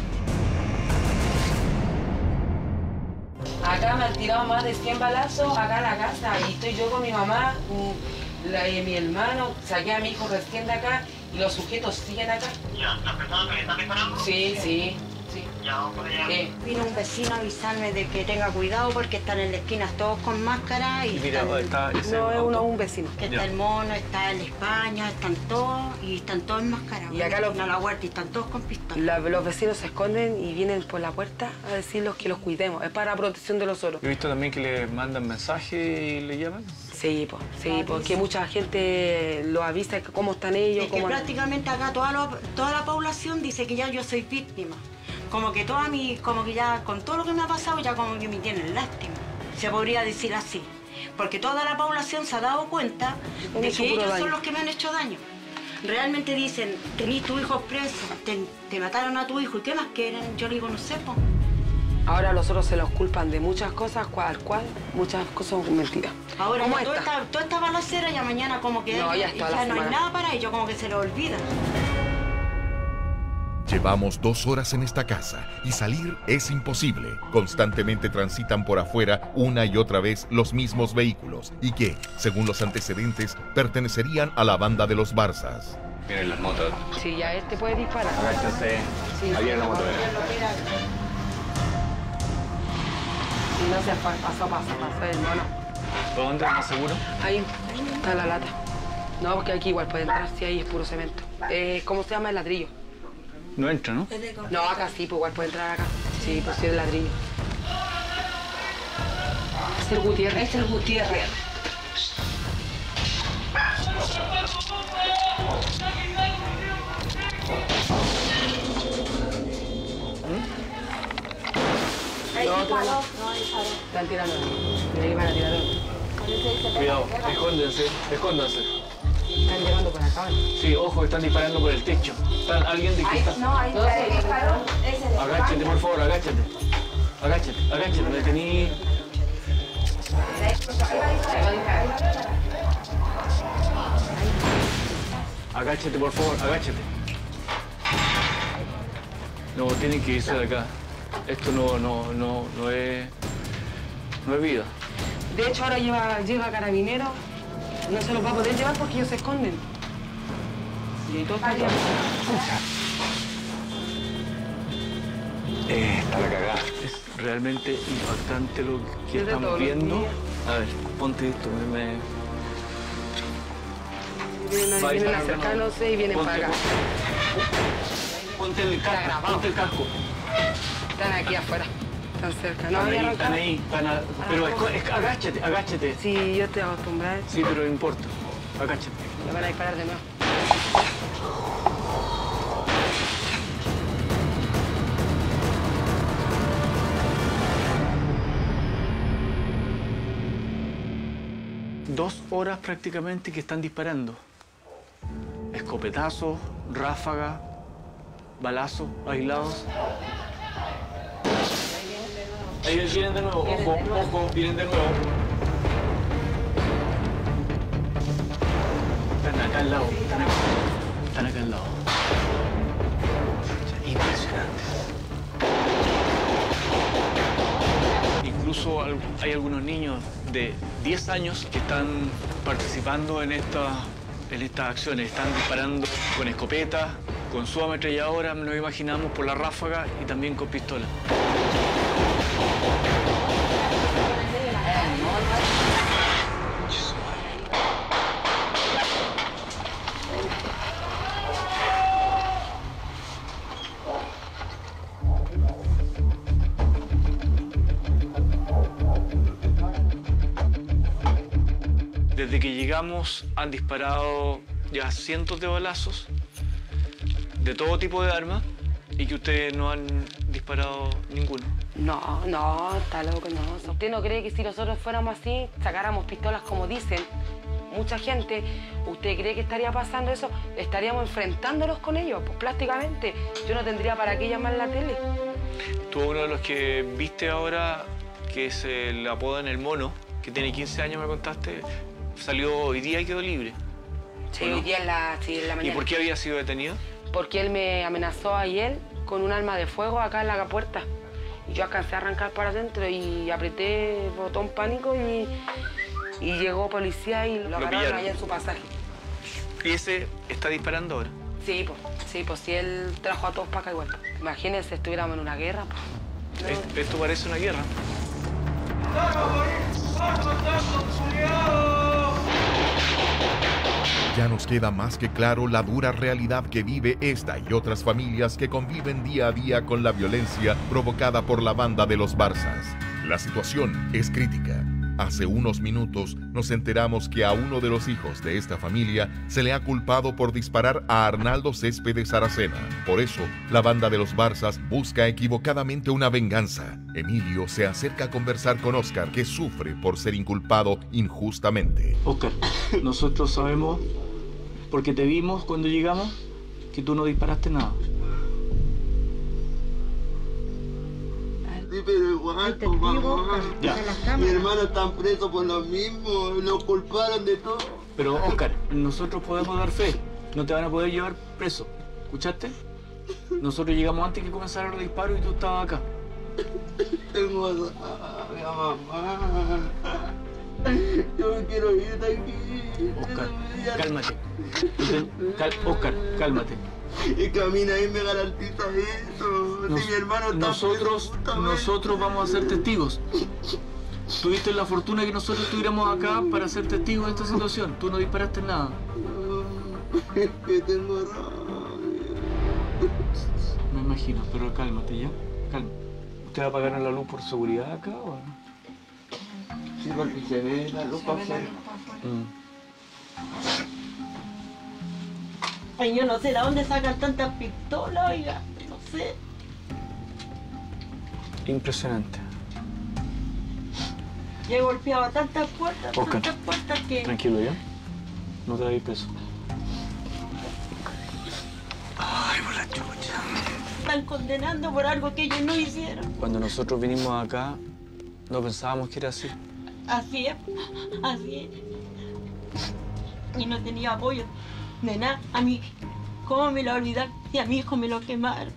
Acá me han tirado más de 100 balazos acá en la casa y estoy yo con mi mamá mm, la, y mi hermano, saqué a mi hijo recién de acá y los sujetos siguen acá.
Ya, ¿las personas que le están disparando?
Sí, sí,
Vino un vecino a avisarme de que tenga cuidado porque están en la esquina todos con máscara y,
Y mira,
están-
está ese
No, es uno, un vecino.
que está el mono, está el España, están todos y están todos enmascarados.
Y acá los-
a la huerta y están todos con pistola.
La- los vecinos se esconden y vienen por la puerta a decirles que los cuidemos. Es para protección de los otros.
He visto también que le mandan mensajes y le llaman.
Sí, pues, sí, porque mucha gente lo avisa que cómo están ellos,
Es que
cómo...
prácticamente acá toda, lo- toda la población dice que ya yo soy víctima. Como que toda mi, como que ya con todo lo que me ha pasado ya como que me tienen lástima. Se podría decir así. Porque toda la población se ha dado cuenta de que ellos
daño.
son los que me han hecho daño. Realmente dicen, tenés tu hijo preso, te, te mataron a tu hijo, ¿y qué más quieren? Yo le digo, no sé, po.
Ahora los otros se los culpan de muchas cosas, cual cual, muchas cosas mentiras.
Ahora
¿Cómo
toda
está?
esta, toda esta balacera ya mañana como que
No, ya
no hay nada para ellos, como que se lo olvida.
Llevamos dos horas en esta casa y salir es imposible. Constantemente transitan por afuera una y otra vez los mismos vehículos y que, según los antecedentes, pertenecerían a la banda de los Barzas.
Miren las motos.
Sí, ya este puede disparar.
Agáchense.
Sí,
Ahí viene la moto.
No se pasó, pasó, pasó el mono.
¿Por dónde es más seguro?
Ahí está la lata. No, porque aquí igual puede entrar, si ahí es puro cemento. Eh, ¿Cómo se llama el ladrillo?
No entra, ¿no?
No, acá sí, pues igual puede entrar acá. Sí, pues sí, el ladrillo. Es el Gutiérrez. Es el Gutiérrez. No, otro no. Están tirando. Ahí van a tirar.
Cuidado, escóndanse, escóndanse.
Están llegando por acá.
Sí, ojo, están disparando por el techo. Están, alguien de está.
No, ahí está el disparo.
Agáchate, por favor, agáchate. Agáchate, agáchate, me tení. Agáchate, por favor, agáchate. No, tienen que irse de acá. Esto no, no, no, no es. No es vida.
De hecho, ahora lleva, llega carabinero. No se los va a poder llevar porque ellos se esconden. Y todo está bien.
Eh, está la cagada. Es realmente impactante lo que estamos viendo. A ver, ponte esto, me. me-
Vienen,
Va,
vienen acercándose y vienen
Ponte-
para acá.
Ponte el casco, ponte el casco.
Están aquí afuera. Están cerca. No
Están ahí, están ahí, están a- Pero es- agáchate, agáchate.
Sí, yo estoy acostumbrada.
Sí, pero no importa. Agáchate.
Me van a disparar de nuevo.
Dos horas prácticamente que están disparando. Escopetazos, ráfagas, balazos aislados. Ahí vienen de nuevo, ojo, ojo, vienen de nuevo. Están acá al lado, están acá, están acá al lado. Impresionante. Incluso hay algunos niños de 10 años que están participando en, esta, en estas acciones. Están disparando con escopeta, con su ametralladora, nos imaginamos, por la ráfaga y también con pistola. Desde que llegamos han disparado ya cientos de balazos de todo tipo de armas y que ustedes no han disparado ninguno.
No, no, está loco, no. ¿Usted no cree que si nosotros fuéramos así, sacáramos pistolas como dicen mucha gente, ¿usted cree que estaría pasando eso? Estaríamos enfrentándonos con ellos, pues prácticamente. Yo no tendría para qué llamar la tele.
Tú uno de los que viste ahora, que se le apodan el mono, que tiene 15 años, me contaste, salió hoy día y quedó libre.
Sí, hoy día en la, sí, en la
¿Y
mañana.
por qué había sido detenido?
Porque él me amenazó ayer con un arma de fuego acá en la puerta. Y yo alcancé a arrancar para adentro y apreté botón pánico y, y llegó policía y lo,
Lo
agarraron
pillaron.
allá en su pasaje.
Y ese está disparando ahora.
Sí, pues, sí, pues si él trajo a todos para acá igual. Imagínense, estuviéramos en una guerra. pues.
Es- Esto parece una guerra.
Ya nos queda más que claro la dura realidad que vive esta y otras familias que conviven día a día con la violencia provocada por la banda de los Barzas. La situación es crítica. Hace unos minutos nos enteramos que a uno de los hijos de esta familia se le ha culpado por disparar a Arnaldo Céspedes Aracena. Por eso, la banda de los Barzas busca equivocadamente una venganza. Emilio se acerca a conversar con Oscar, que sufre por ser inculpado injustamente.
Oscar, nosotros sabemos, porque te vimos cuando llegamos, que tú no disparaste nada.
Pero igual, mamá.
Ya.
Mi hermano está preso por lo mismo. Lo culparon de todo.
Pero Oscar, nosotros podemos dar fe. No te van a poder llevar preso. ¿Escuchaste? Nosotros llegamos antes que comenzara el disparo y tú estabas acá.
Tengo rabia, mamá. Yo me quiero ir de aquí.
Oscar, cálmate. Cal- Oscar, cálmate.
Y que a mí nadie me garantiza eso.
Nos-
si mi hermano está
nosotros,
preso,
nosotros vamos a ser testigos. Tuviste la fortuna que nosotros estuviéramos acá para ser testigos de esta situación. Tú no disparaste nada.
Es que tengo rabia.
Me imagino, pero cálmate ya. Calma. ¿Usted va a pagar la luz por seguridad acá o no?
Sí, porque se ve la luz para afuera.
Ay, yo no sé de dónde sacan tantas pistolas, oiga. No sé.
Impresionante.
Yo he golpeado a tantas puertas,
Oscar.
tantas puertas que...
Tranquilo ya. No te vayas preso.
están condenando por algo que ellos no hicieron.
Cuando nosotros vinimos acá, no pensábamos que era así.
Así es, así es. Y no tenía apoyo de nada. A mí, ¿cómo me lo olvidar? Y a mi hijo me lo quemaron,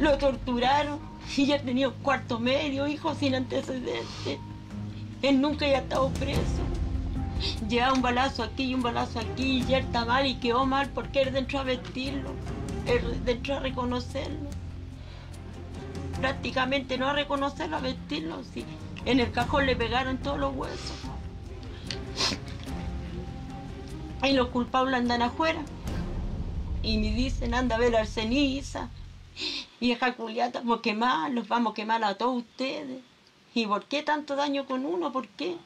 lo torturaron. Y ya tenía cuarto medio, hijo sin antecedentes. Él nunca había estado preso. Lleva un balazo aquí y un balazo aquí, y él está mal y quedó mal porque él entró a vestirlo, él entró a reconocerlo. Prácticamente no a reconocerlo, a vestirlo, sí. En el cajón le pegaron todos los huesos. Y los culpables andan afuera. Y me dicen, anda a ver al ceniza. Vieja culiata, vamos a quemar, los vamos a quemar a todos ustedes. ¿Y por qué tanto daño con uno? ¿Por qué?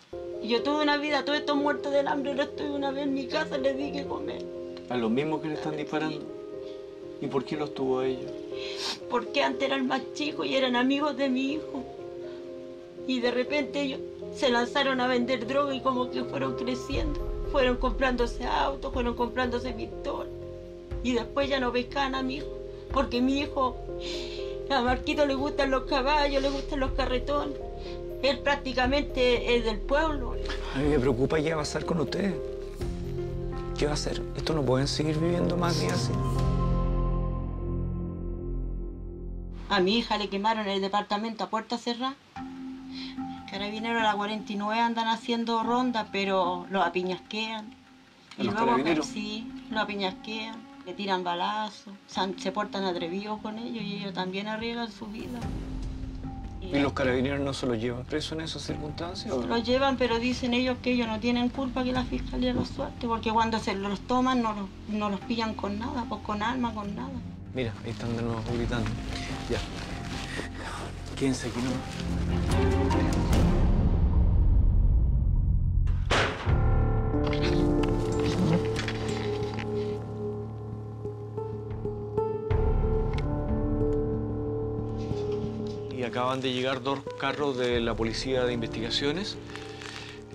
Yo tuve una vida, todos estos muertos del hambre, lo estoy una vez en mi casa, les di que comer.
A los mismos que le están disparando. ¿Y por qué los tuvo a ellos?
Porque antes eran más chicos y eran amigos de mi hijo. Y de repente ellos se lanzaron a vender droga y como que fueron creciendo. Fueron comprándose autos, fueron comprándose pistolas. Y después ya no pescaban a mi hijo. Porque mi hijo
A Marquito le gustan los caballos, le gustan los carretones. Él prácticamente es del pueblo.
A mí me preocupa qué va a pasar con ustedes. ¿Qué va a hacer? Esto no pueden seguir viviendo más días así.
A mi hija le quemaron el departamento a puerta cerrada. Carabineros a la 49 andan haciendo ronda, pero los apiñasquean.
¿A los carabineros?
Sí, los apiñasquean, le tiran balazos, se, se portan atrevidos con ellos y ellos también arriesgan su vida.
¿Y los carabineros no se los llevan presos en esas circunstancias? no?
Los llevan, pero dicen ellos que ellos no tienen culpa que la fiscalía los suelte, porque cuando se los toman no los, no los pillan con nada, pues con arma, con nada.
Mira, ahí están de nuevo gritando. Ya. Quédense aquí nomás. Y acaban de llegar dos carros de la Policía de Investigaciones.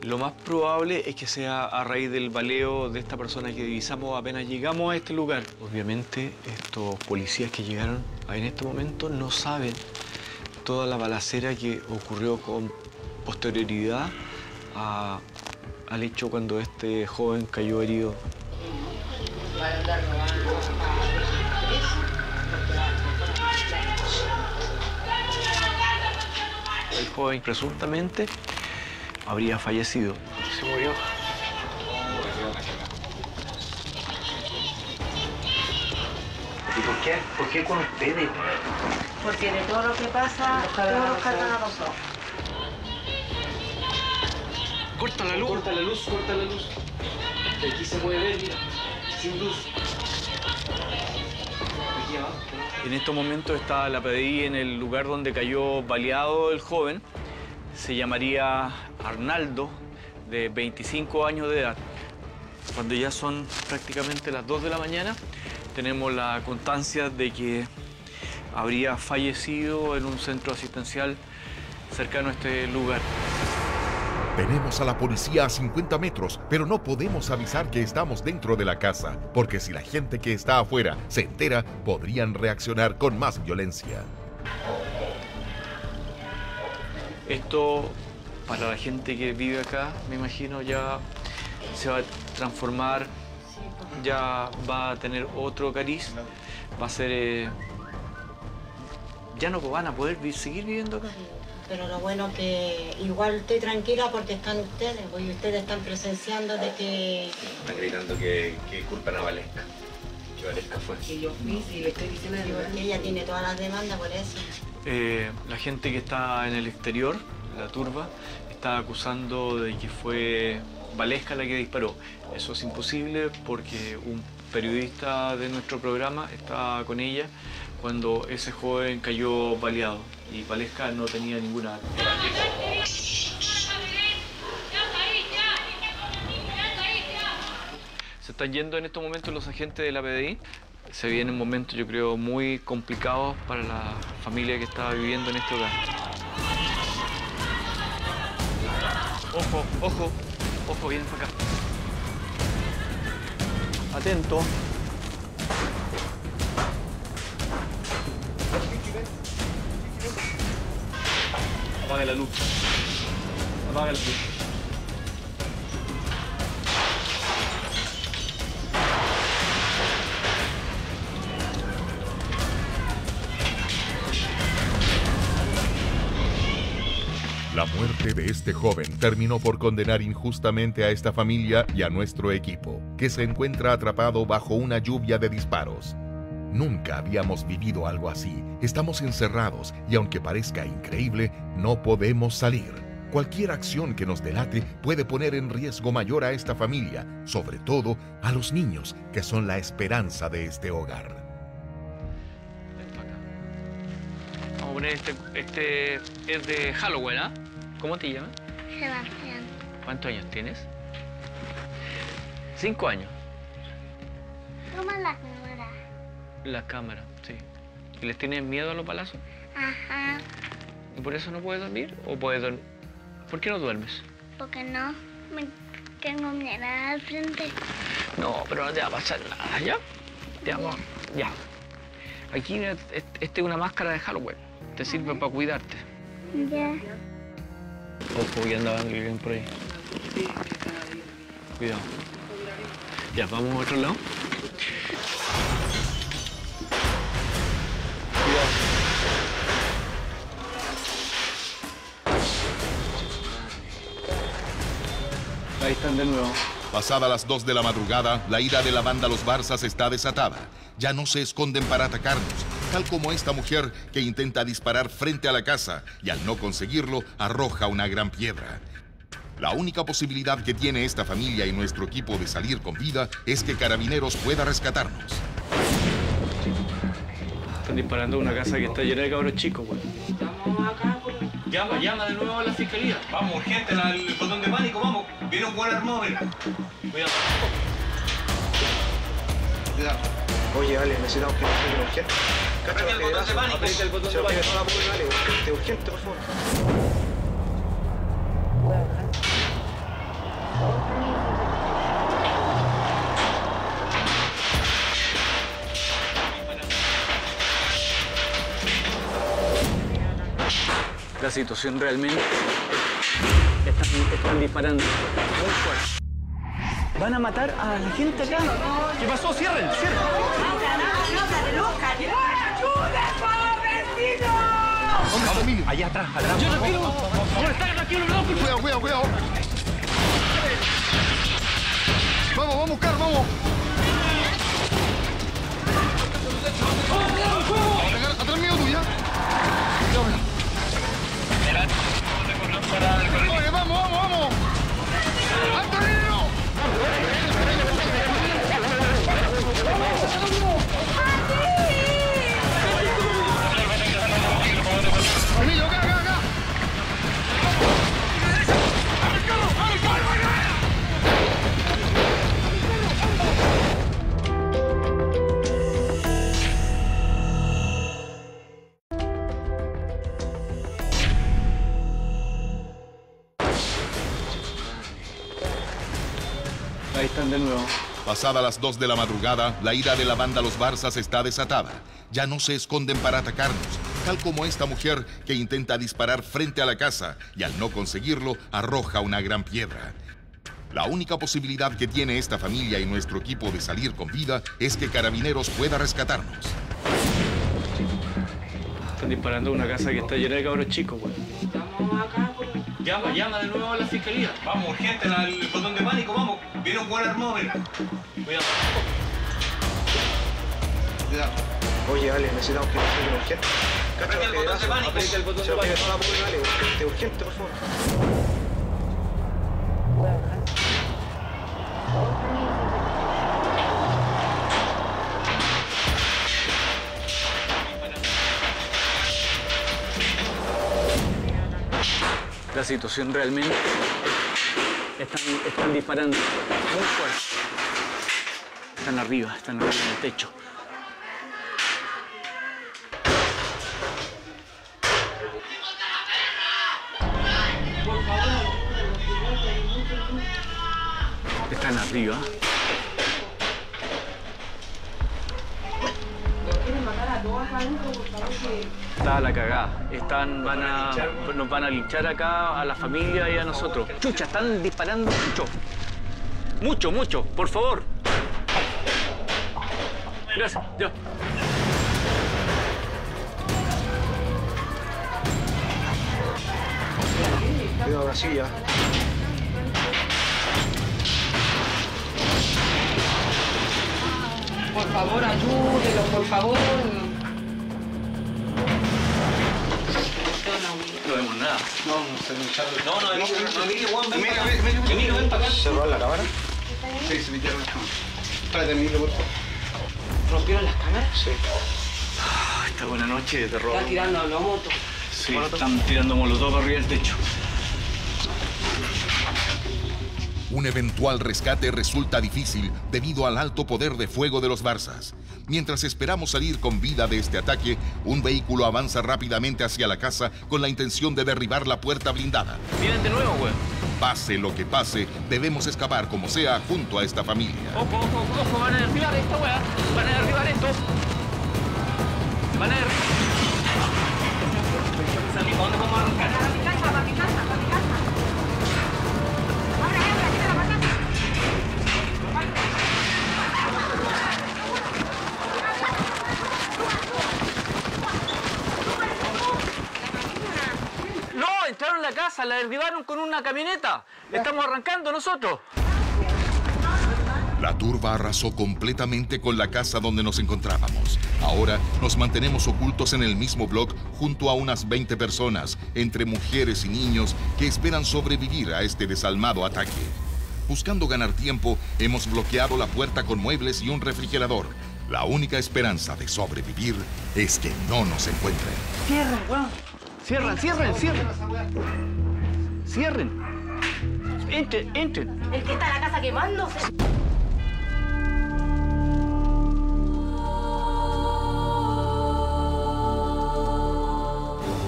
Lo más probable es que sea a raíz del baleo de esta persona que divisamos apenas llegamos a este lugar. Obviamente, estos policías que llegaron en este momento no saben toda la balacera que ocurrió con posterioridad a- al hecho cuando este joven cayó herido. El joven presuntamente habría fallecido. Se murió. ¿Y por qué? ¿Por qué con ustedes?
Porque de todo lo que pasa, todos los cargan a nosotros.
Corta la luz. Corta la luz, corta la luz. De aquí se puede ver, mira, sin luz. Aquí abajo. En estos momentos está la PDI en el lugar donde cayó baleado el joven. Se llamaría Arnaldo, de 25 años de edad. Cuando ya son prácticamente las 2 de la mañana, tenemos la constancia de que habría fallecido en un centro asistencial cercano a este lugar.
Tenemos a la policía a 50 metros, pero no podemos avisar que estamos dentro de la casa, porque si la gente que está afuera se entera, podrían reaccionar con más violencia.
Esto, para la gente que vive acá, me imagino ya se va a transformar, ya va a tener otro cariz, va a ser... eh, ya no van a poder seguir viviendo acá.
Pero lo bueno que igual estoy tranquila porque están ustedes, porque ustedes están presenciando de que
Están gritando que, que culpan a Valesca. Que Valesca fue.
Que yo fui, si le estoy diciendo de verdad.
ella tiene todas las demandas por eso.
Eh, la gente que está en el exterior, la turba, está acusando de que fue Valesca la que disparó. Eso es imposible porque un periodista de nuestro programa estaba con ella cuando ese joven cayó baleado y Valesca no tenía ninguna. Se están yendo en estos momentos los agentes de la PDI. Se vienen momentos, yo creo, muy complicados para la familia que estaba viviendo en este hogar. Ojo, ojo, ojo, vienen para acá. Atento. Apaga la luz. Apaga la luz.
La muerte de este joven terminó por condenar injustamente a esta familia y a nuestro equipo, que se encuentra atrapado bajo una lluvia de disparos. Nunca habíamos vivido algo así. Estamos encerrados y aunque parezca increíble, no podemos salir. Cualquier acción que nos delate puede poner en riesgo mayor a esta familia, sobre todo a los niños, que son la esperanza de este hogar.
Vamos a poner este, este es de Halloween, ¿ah? ¿Cómo te llamas?
Sebastián.
¿Cuántos años tienes? Cinco años.
Toma la cámara.
Sí. ¿Y les tienes miedo a los balazos?
Ajá.
¿Y por eso no puedes dormir? ¿O puedes dormir? ¿Por qué no duermes?
Porque no me tengo miedo al frente.
No, pero no te va a pasar nada, ¿ya? Te vamos, ya. Aquí este es una máscara de Halloween. Te sirve para cuidarte.
Ya.
Ojo, que andaban alguien por ahí. Cuidado. Ya, vamos a otro lado. Ahí están de nuevo.
Pasada las 2 de la madrugada, la ira de la banda Los Barzas está desatada. Ya no se esconden para atacarnos, tal como esta mujer que intenta disparar frente a la casa y al no conseguirlo arroja una gran piedra. La única posibilidad que tiene esta familia y nuestro equipo de salir con vida es que Carabineros pueda rescatarnos.
Están disparando a una casa que está llena de cabros chicos, güey. Llama, llama de nuevo a la fiscalía.
Vamos, urgente, el botón de pánico, vamos. Viene un buen armado, mira.
Cuidado.
Cuidado.
Oye, Ale, necesitamos que nos traigan urgente.
Aprieta el botón de pánico.
Aprieta el botón de pánico. No la puedo, Ale, urgente, urgente, por favor.
La situación realmente están, están disparando muy fuerte. Van a matar a la gente acá. ¿Qué pasó? Cierren, cierren.
Vamos,
Allá atrás, atrás. Yo tranquilo. Vamos, está tranquilo, no.
Cuidado, cuidado, cuidado. Vamos, vamos, Car, vamos. Atrás mío tuya. Vamos, vamos, vamos. ¡Antonino! Pasada las 2 de la madrugada, la ira de la banda Los Barzas está desatada. Ya no se esconden para atacarnos, tal como esta mujer que intenta disparar frente a la casa y al no conseguirlo arroja una gran piedra. La única posibilidad que tiene esta familia y nuestro equipo de salir con vida es que Carabineros pueda rescatarnos.
Están disparando una casa que está llena de cabros chicos, güey. Llama, llama de nuevo a la fiscalía.
Vamos, urgente, el botón de pánico, vamos. Viene un buen armado, mira.
Cuidado.
Cuidado.
Oye, Ale, necesitamos que nos urgente.
Aprieta el botón de pánico.
Aprieta el botón de pánico. Urgente, urgente, por favor.
La situación realmente están, están disparando muy fuerte. Están arriba, están arriba en el techo. Están arriba. Está la cagada. Están, van a, nos van a linchar acá a la familia y a nosotros. Chucha, están disparando mucho. Mucho, mucho. Por favor. Gracias. Ya.
Cuidado, la silla.
Por favor, ayúdelo, por favor.
No vemos nada.
No, se me echaron.
No, no, Emilio, no, Emilio, Juan, ven
Emilio,
para acá.
Emilio, Emilio.
Emilio, ven para acá.
¿Se roba la cámara? Sí, se metieron las cámaras. Espérate, Emilio, por favor.
¿Rompieron las cámaras?
Sí.
Ah, Esta buena noche de terror.
Están tirando a los motos.
Sí, están tirando molotov arriba del techo.
Un eventual rescate resulta difícil debido al alto poder de fuego de los Barzas. Mientras esperamos salir con vida de este ataque, un vehículo avanza rápidamente hacia la casa con la intención de derribar la puerta blindada.
Vienen de nuevo, güey.
Pase lo que pase, debemos escapar como sea junto a esta familia.
Ojo, ojo, ojo, van a derribar esto, weá. Van a derribar esto. Van a ir. Derribaron con una camioneta. Estamos arrancando nosotros.
La turba arrasó completamente con la casa donde nos encontrábamos. Ahora nos mantenemos ocultos en el mismo block junto a unas 20 personas, entre mujeres y niños, que esperan sobrevivir a este desalmado ataque. Buscando ganar tiempo, hemos bloqueado la puerta con muebles y un refrigerador. La única esperanza de sobrevivir es que no nos encuentren.
Cierren, weón. Cierren, cierren, cierren. Cierren. Entren, entren.
El que está en la casa quemándose.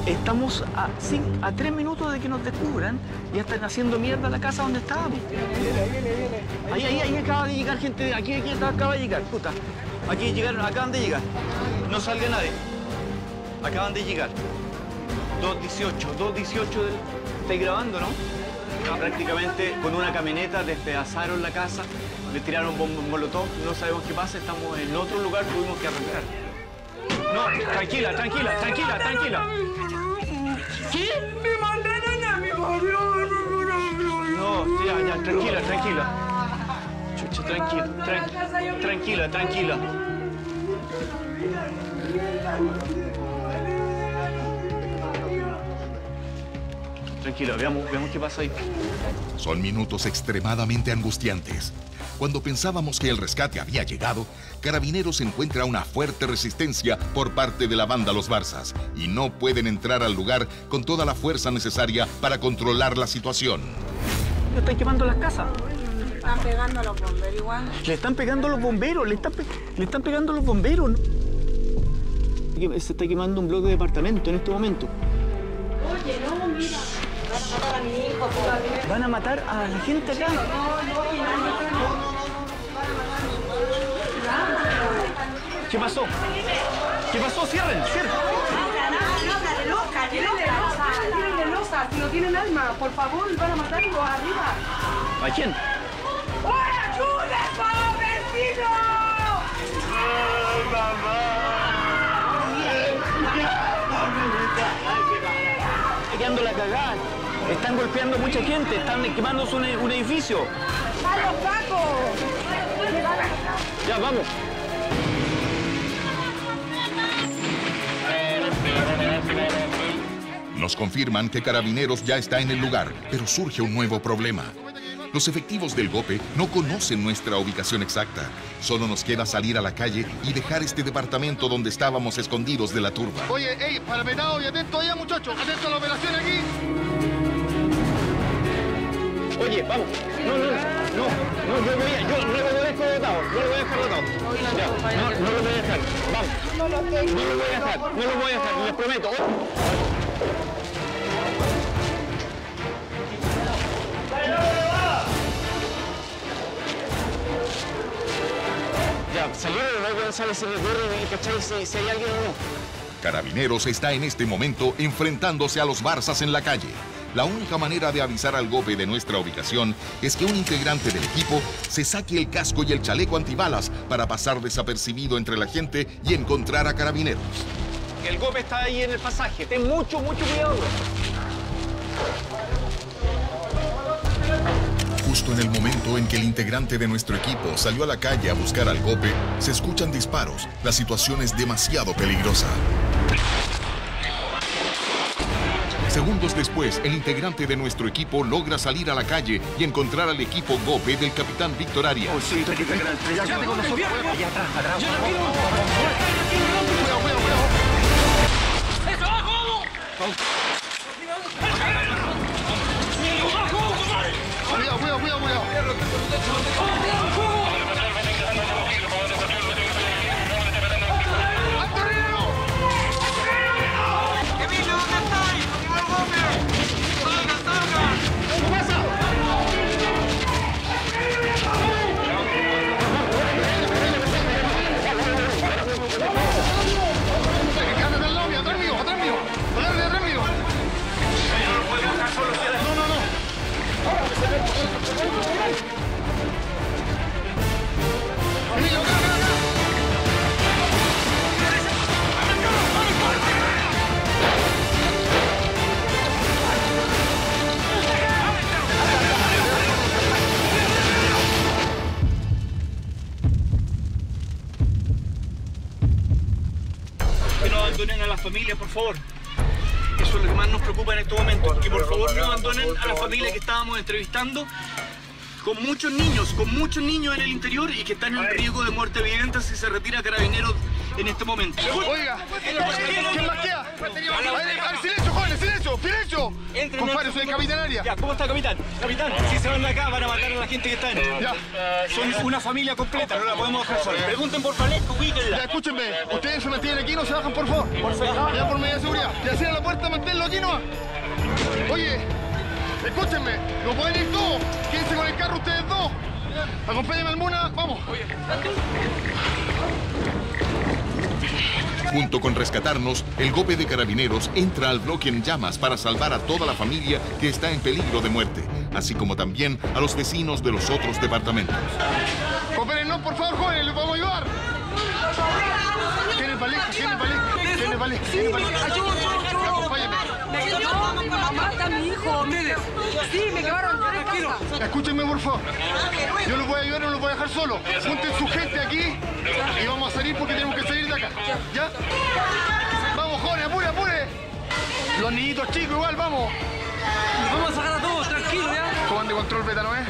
Estamos a, tres minutos de que nos descubran y ya están haciendo mierda la casa donde estábamos. Ahí, ahí, ahí acaba de llegar gente. Aquí, aquí acaba de llegar, puta. Aquí llegaron, acaban de llegar. No salga nadie. Acaban de llegar. 218, 218 del... ¿Estáis grabando, no? Prácticamente con una camioneta despedazaron la casa, le tiraron bombos molotov, no sabemos qué pasa, estamos en otro lugar, tuvimos que arrancar. No, tranquila, tranquila, tranquila, tranquila. ¿Qué?
Me mandaron a mi.
No, ya, ya, tranquila, tranquila. Chucha, tranquila, tran- tranquila, tranquila. Tranquila, veamos, veamos qué pasa ahí.
Son minutos extremadamente angustiantes. Cuando pensábamos que el rescate había llegado, Carabineros encuentra una fuerte resistencia por parte de la banda Los Barzas y no pueden entrar al lugar con toda la fuerza necesaria para controlar la situación.
Ya están quemando las casas.
Están pegando a los bomberos igual.
Le están pegando los bomberos, le están, pe- le están pegando los bomberos. ¿no? Se está quemando un bloque de departamento en este momento.
No. Van a matar a mi hijo. por-
Van a matar a la gente acá. ¿Qué pasó? ¿Qué pasó? Cierren, cierren.
Si no tienen alma, por favor, van a matarlos arriba.
¿A quién?
¡Ayuda, pobrecito!
Está quedando la cagada. Están golpeando a mucha gente, están quemándose un, un edificio.
¡A los pacos!
Ya, vamos.
Nos confirman que Carabineros ya está en el lugar, pero surge un nuevo problema. Los efectivos del GOPE no conocen nuestra ubicación exacta. Solo nos queda salir a la calle y dejar este departamento donde estábamos escondidos de la turba.
Oye, ey, parametado y atento allá, muchachos. Atento a la operación aquí.
Oye, vamos. No, no, no, no, yo, voy a, yo no lo dejo botado, no lo voy a dejar botado. Ya, no, no lo voy a dejar. Vamos. No lo voy a dejar, no lo voy a dejar, les prometo. Ya, salieron, no voy a saber si me ocurre, ¿cachai? Si, si hay alguien o no.
Carabineros está en este momento enfrentándose a los Barzas en la calle. La única manera de avisar al GOPE de nuestra ubicación es que un integrante del equipo se saque el casco y el chaleco antibalas para pasar desapercibido entre la gente y encontrar a Carabineros.
El golpe está ahí en el pasaje. Ten mucho, mucho cuidado.
Justo en el momento en que el integrante de nuestro equipo salió a la calle a buscar al GOPE, se escuchan disparos. La situación es demasiado peligrosa. Segundos después, el integrante de nuestro equipo logra salir a la calle y encontrar al equipo GOPE del capitán Víctor Arias.
Cuidado, cuidado, cuidado, cuidado.
favor. Eso es lo que más nos preocupa en estos momentos. Que por favor no abandonen a la familia que estábamos entrevistando con muchos niños, con muchos niños en el interior y que están en riesgo de muerte evidente si se retira Carabineros en este momento.
Oiga, silencio, silencio. Compadre, soy el capitán.
Ya, ¿cómo está, capitán? Capitán, si se van de acá van a matar a la gente que está dentro.
Ya.
Son una familia completa, no la podemos dejar sola. Pregunten por Palesco, ubíquenla.
Ya, escúchenme, ustedes se mantienen aquí, no se bajan, por favor. Por favor. Ya, por medida de seguridad. Ya cierran la puerta, manténlo aquí nomás. Oye, escúchenme, no pueden ir todos. Quédense con el carro ustedes dos. Acompáñenme al Muna, vamos.
Junto con rescatarnos, el GOPE de Carabineros entra al bloque en llamas para salvar a toda la familia que está en peligro de muerte, así como también a los vecinos de los otros departamentos.
Coopérennos, por favor, jóvenes, les vamos a ayudar. ¿Quién es Valesca? ¿Quién es Valesca? ¿Quién es Valesca? Acompáñenme.
Me mata mi hijo. Sí, me quedaron tranquilo.
Escúchenme, por favor. Yo los voy a ayudar, no los voy a dejar solos. Junten su gente aquí y vamos a salir porque tenemos que salir de acá. ¿Ya? Vamos, jóvenes, apure, apure. Los niñitos chicos igual, vamos.
Vamos a sacar a todos, tranquilo, ya.
Comando y control beta 9.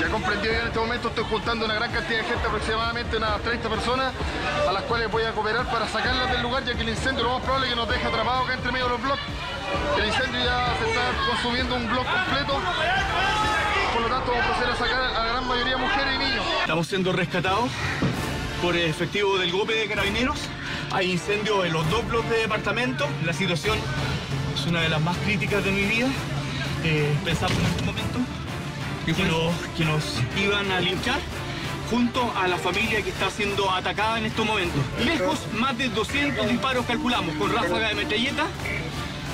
Ya comprendido, yo en este momento estoy juntando una gran cantidad de gente, aproximadamente unas 30 personas, a las cuales voy a cooperar para sacarlas del lugar, ya que el incendio lo más probable es que nos deje atrapados acá entre medio de los bloques. El incendio ya se está consumiendo un bloque completo, por lo tanto vamos a proceder a sacar a la gran mayoría mujeres y niños.
Estamos siendo rescatados por efectivo del GOPE de Carabineros. Hay incendio en los dos bloques de departamento. La situación es una de las más críticas de mi vida. Eh, pensamos en este momento que nos, que nos iban a linchar junto a la familia que está siendo atacada en estos momentos. Lejos, más de 200 disparos calculamos, con ráfaga de metralleta,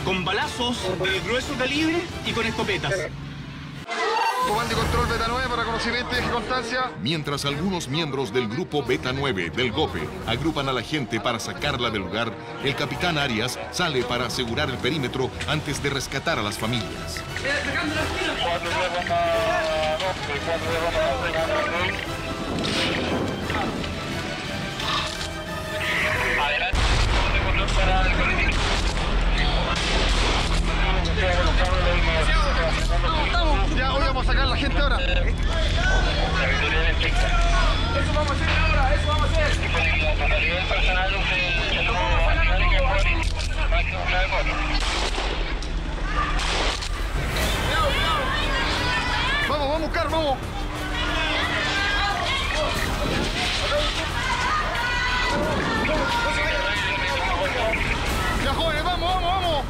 con balazos de grueso calibre y con escopetas.
Comando y control beta 9 para conocimiento y constancia.
Mientras algunos miembros del grupo Beta 9 del GOPE agrupan a la gente para sacarla del lugar, el capitán Arias sale para asegurar el perímetro antes de rescatar a las familias.
Ya, hoy vamos a sacar a la gente ahora.
Eso vamos a hacer ahora, eso vamos a hacer.
Vamos, vamos a buscar, vamos. Ya, jóvenes, vamos, vamos, vamos.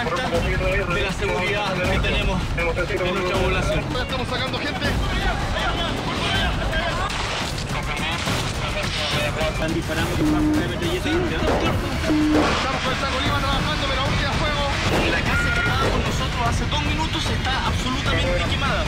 De la seguridad que tenemos en nuestra población.
Estamos sacando gente.
Están disparando con ráfaga de metralleta.
Estamos con el Saco Lima trabajando, pero aún queda fuego.
La casa que estaba con nosotros hace dos minutos está absolutamente quemada.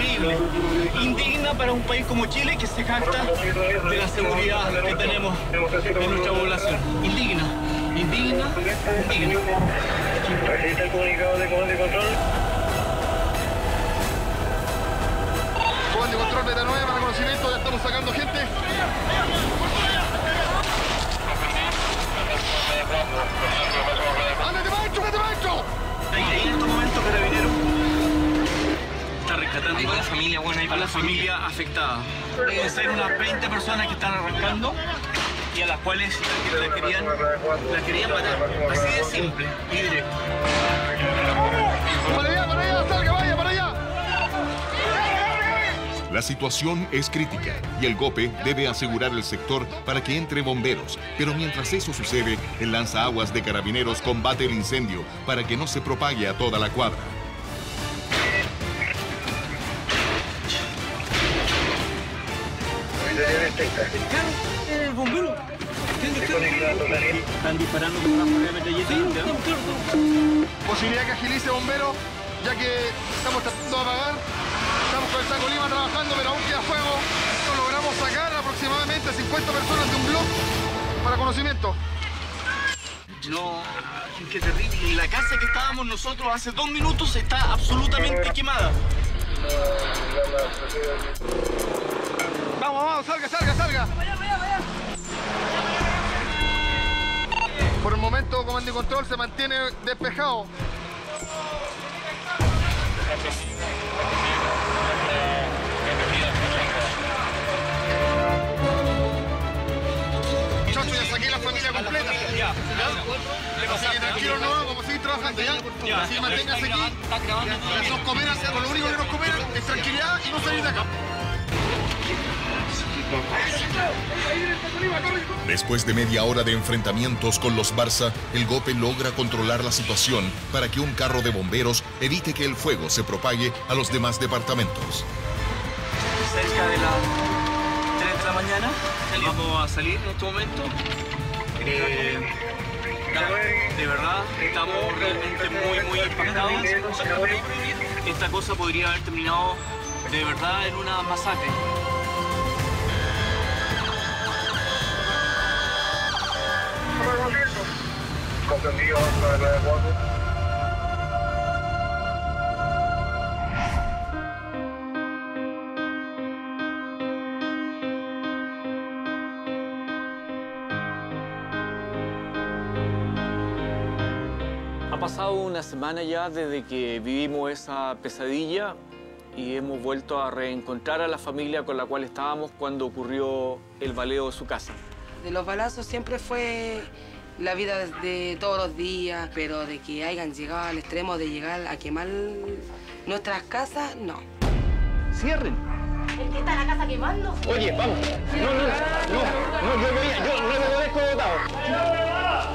Increíble. Indigna para un país como Chile que se jacta de la seguridad que tenemos en nuestra población. Indigna, indigna, indigna.
¿Recibiste el comunicado de comando y control?
Comando y control beta 9 para conocimiento, ya estamos sacando gente. ¡Ándate, maestro, ándate, maestro!
Ahí, en estos momentos, Carabinero rescatando a la familia, a la familia afectada. Deben ser unas 20 personas que están arrancando y a las cuales la querían, la querían matar. Así de simple y directo.
¡Para allá, para allá! ¡Salga, vaya, para allá!
La situación es crítica y el GOPE debe asegurar el sector para que entre bomberos. Pero mientras eso sucede, el lanzaaguas de carabineros combate el incendio para que no se propague a toda la cuadra.
Disparando furia de metralleta.
Posibilidad que agilice bombero, ya que estamos tratando de apagar. Estamos con el Taco Lima trabajando, pero aún queda fuego. Logramos sacar aproximadamente 50 personas de un blog para conocimiento.
No, qué terrible. La casa que estábamos nosotros hace dos minutos está absolutamente quemada.
Vamos, vamos, salga, salga, salga. Por el momento, comando y control se mantiene despejado. Muchachos, ya saqué la familia completa. Así que tranquilo, no, vamos a seguir trabajando, ¿ya? Así manténgase aquí. Nos cooperan, con lo único que nos cooperan es tranquilidad y no salir de acá.
Después de media hora de enfrentamientos con los Barça, el GOPE logra controlar la situación para que un carro de bomberos evite que el fuego se propague a los demás departamentos.
cerca de las 3 de la mañana. Vamos a salir en este momento. Eh, de verdad, estamos realmente muy, muy impactados. Esta cosa podría haber terminado de verdad en una masacre.
Comprendido, 994.
Ha pasado una semana ya desde que vivimos esa pesadilla y hemos vuelto a reencontrar a la familia con la cual estábamos cuando ocurrió el baleo de su casa.
De los balazos siempre fue la vida de, de todos los días, pero de que hayan llegado al extremo de llegar a quemar nuestras casas, no.
Cierren.
¿El que está en la casa quemando?
Oye, vamos. No, no, no, no, yo, me- yo no me merezco votado.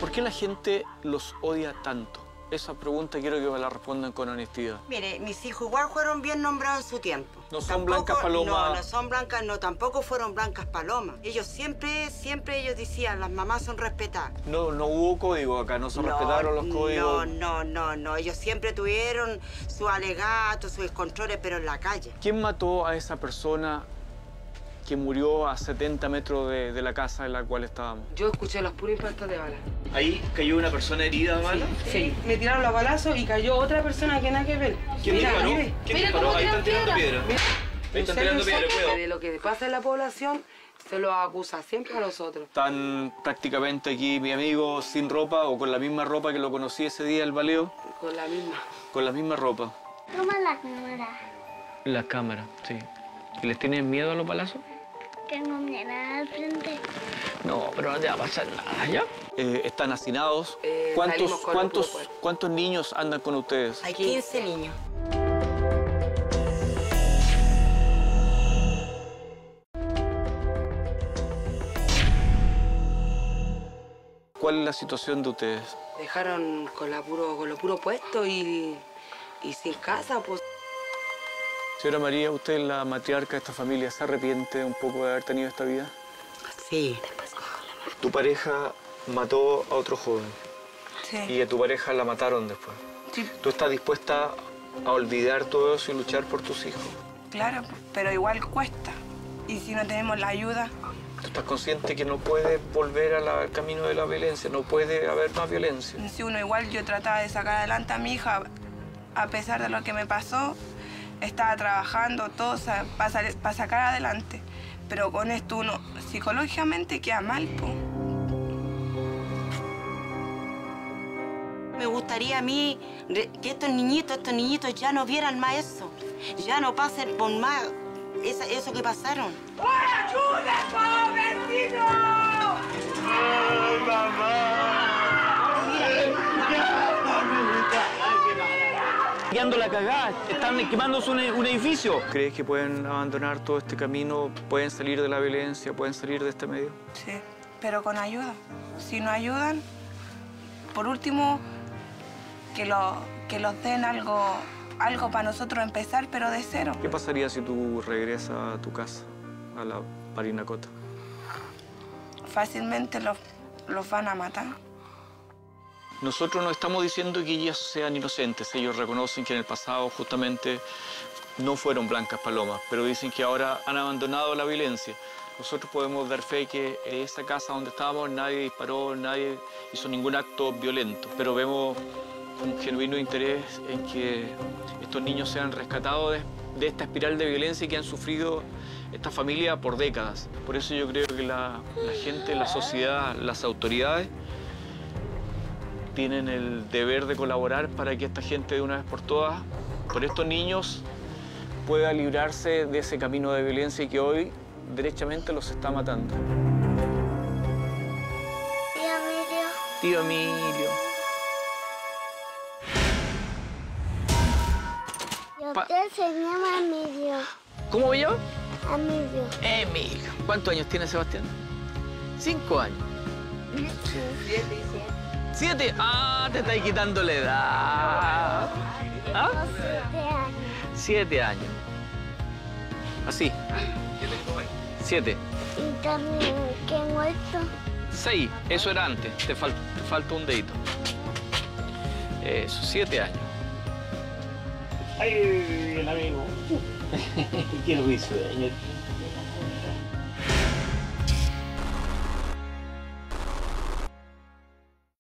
¿Por qué la gente los odia tanto? Esa pregunta quiero que me la respondan con honestidad.
Mire, mis hijos igual fueron bien nombrados en su tiempo.
No son blancas palomas.
No, no son blancas, no, tampoco fueron blancas palomas. Ellos siempre, siempre ellos decían, las mamás son respetadas.
No, no hubo código acá, no se respetaron los códigos.
No, no, no, no. Ellos siempre tuvieron sus alegatos, sus controles, pero en la calle.
¿Quién mató a esa persona que murió a 70 metros de, de la casa en la cual estábamos?
Yo escuché los puros impactos de bala.
Ahí cayó una persona herida, ¿vale?
Sí, me tiraron los balazos y cayó otra persona que nada que ver.
¿Quién
Mira,
disparó?
mire.
¿Quién
Mira
disparó?
cómo
Ahí están tirando piedra.
Mira.
Ahí están tirando piedra, cuidado.
De lo que pasa en la población, se lo acusa siempre a nosotros.
Están prácticamente aquí mi amigo sin ropa o con la misma ropa que lo conocí ese día el baleo,
Con la misma.
con la misma ropa.
Toma la cámara.
La cámara, sí. ¿Y les tienen miedo a los balazos?
Tengo miedo al frente.
No, pero no te va a pasar nada, ¿ya? Eh, están hacinados.
Eh,
¿Cuántos, cuántos. ¿Cuántos niños andan con ustedes?
Hay 15 niños.
¿Cuál es la situación de ustedes?
Dejaron con, la puro, con lo puro puesto y, y sin casa, pues.
Señora María, usted es la matriarca de esta familia, ¿se arrepiente un poco de haber tenido esta vida?
Sí.
Tu pareja mató a otro joven
Sí.
y a tu pareja la mataron después.
Sí.
¿Tú estás dispuesta a olvidar todo eso y luchar por tus hijos.
Claro, pero igual cuesta. Y si no tenemos la ayuda,
Tú estás consciente que no puedes volver al al camino de la violencia, no puede haber más violencia.
si uno igual yo trataba de sacar adelante a mi hija, a pesar de lo que me pasó, estaba trabajando todo para sacar adelante. Pero con esto uno psicológicamente queda mal, po.
Me gustaría a mí que estos niñitos, estos niñitos ya no vieran más eso. Ya no pasen por más eso que pasaron.
¡Ayuda, vecino! ¡Ay,
Quedando la cagada, están quemándose un, un edificio. ¿Crees que pueden abandonar todo este camino, pueden salir de la violencia, pueden salir de este medio?
Sí, pero con ayuda. Si no ayudan, por último, que, lo, que los den algo, algo para nosotros empezar, pero de cero.
¿Qué pasaría si tú regresas a tu casa, a la Parinacota?
Fácilmente los, los van a matar.
Nosotros no estamos diciendo que ellas sean inocentes, ellos reconocen que en el pasado justamente no fueron blancas palomas, pero dicen que ahora han abandonado la violencia. Nosotros podemos dar fe que en esa casa donde estábamos nadie disparó, nadie hizo ningún acto violento, pero vemos un genuino interés en que estos niños sean rescatados de, de esta espiral de violencia que han sufrido esta familia por décadas. Por eso yo creo que la, la gente, la sociedad, las autoridades tienen el deber de colaborar para que esta gente de una vez por todas, por estos niños, pueda librarse de ese camino de violencia que hoy derechamente los está matando.
Tío Emilio,
Tío Emilio.
yo
Pa-
te enseñaba a Emilio.
¿Cómo me llamo?
Emilio.
Emilio. ¿Cuántos años tiene Sebastián? Cinco años. ¿Siete? Ah, te estáis quitando la edad. ¿Ah?
Siete años.
Siete años. Así. Siete.
Y también que muerto.
Seis. Eso era antes. Te, fal- te falta un dedito. Eso, siete años.
Ay, el amigo. Qué risueño.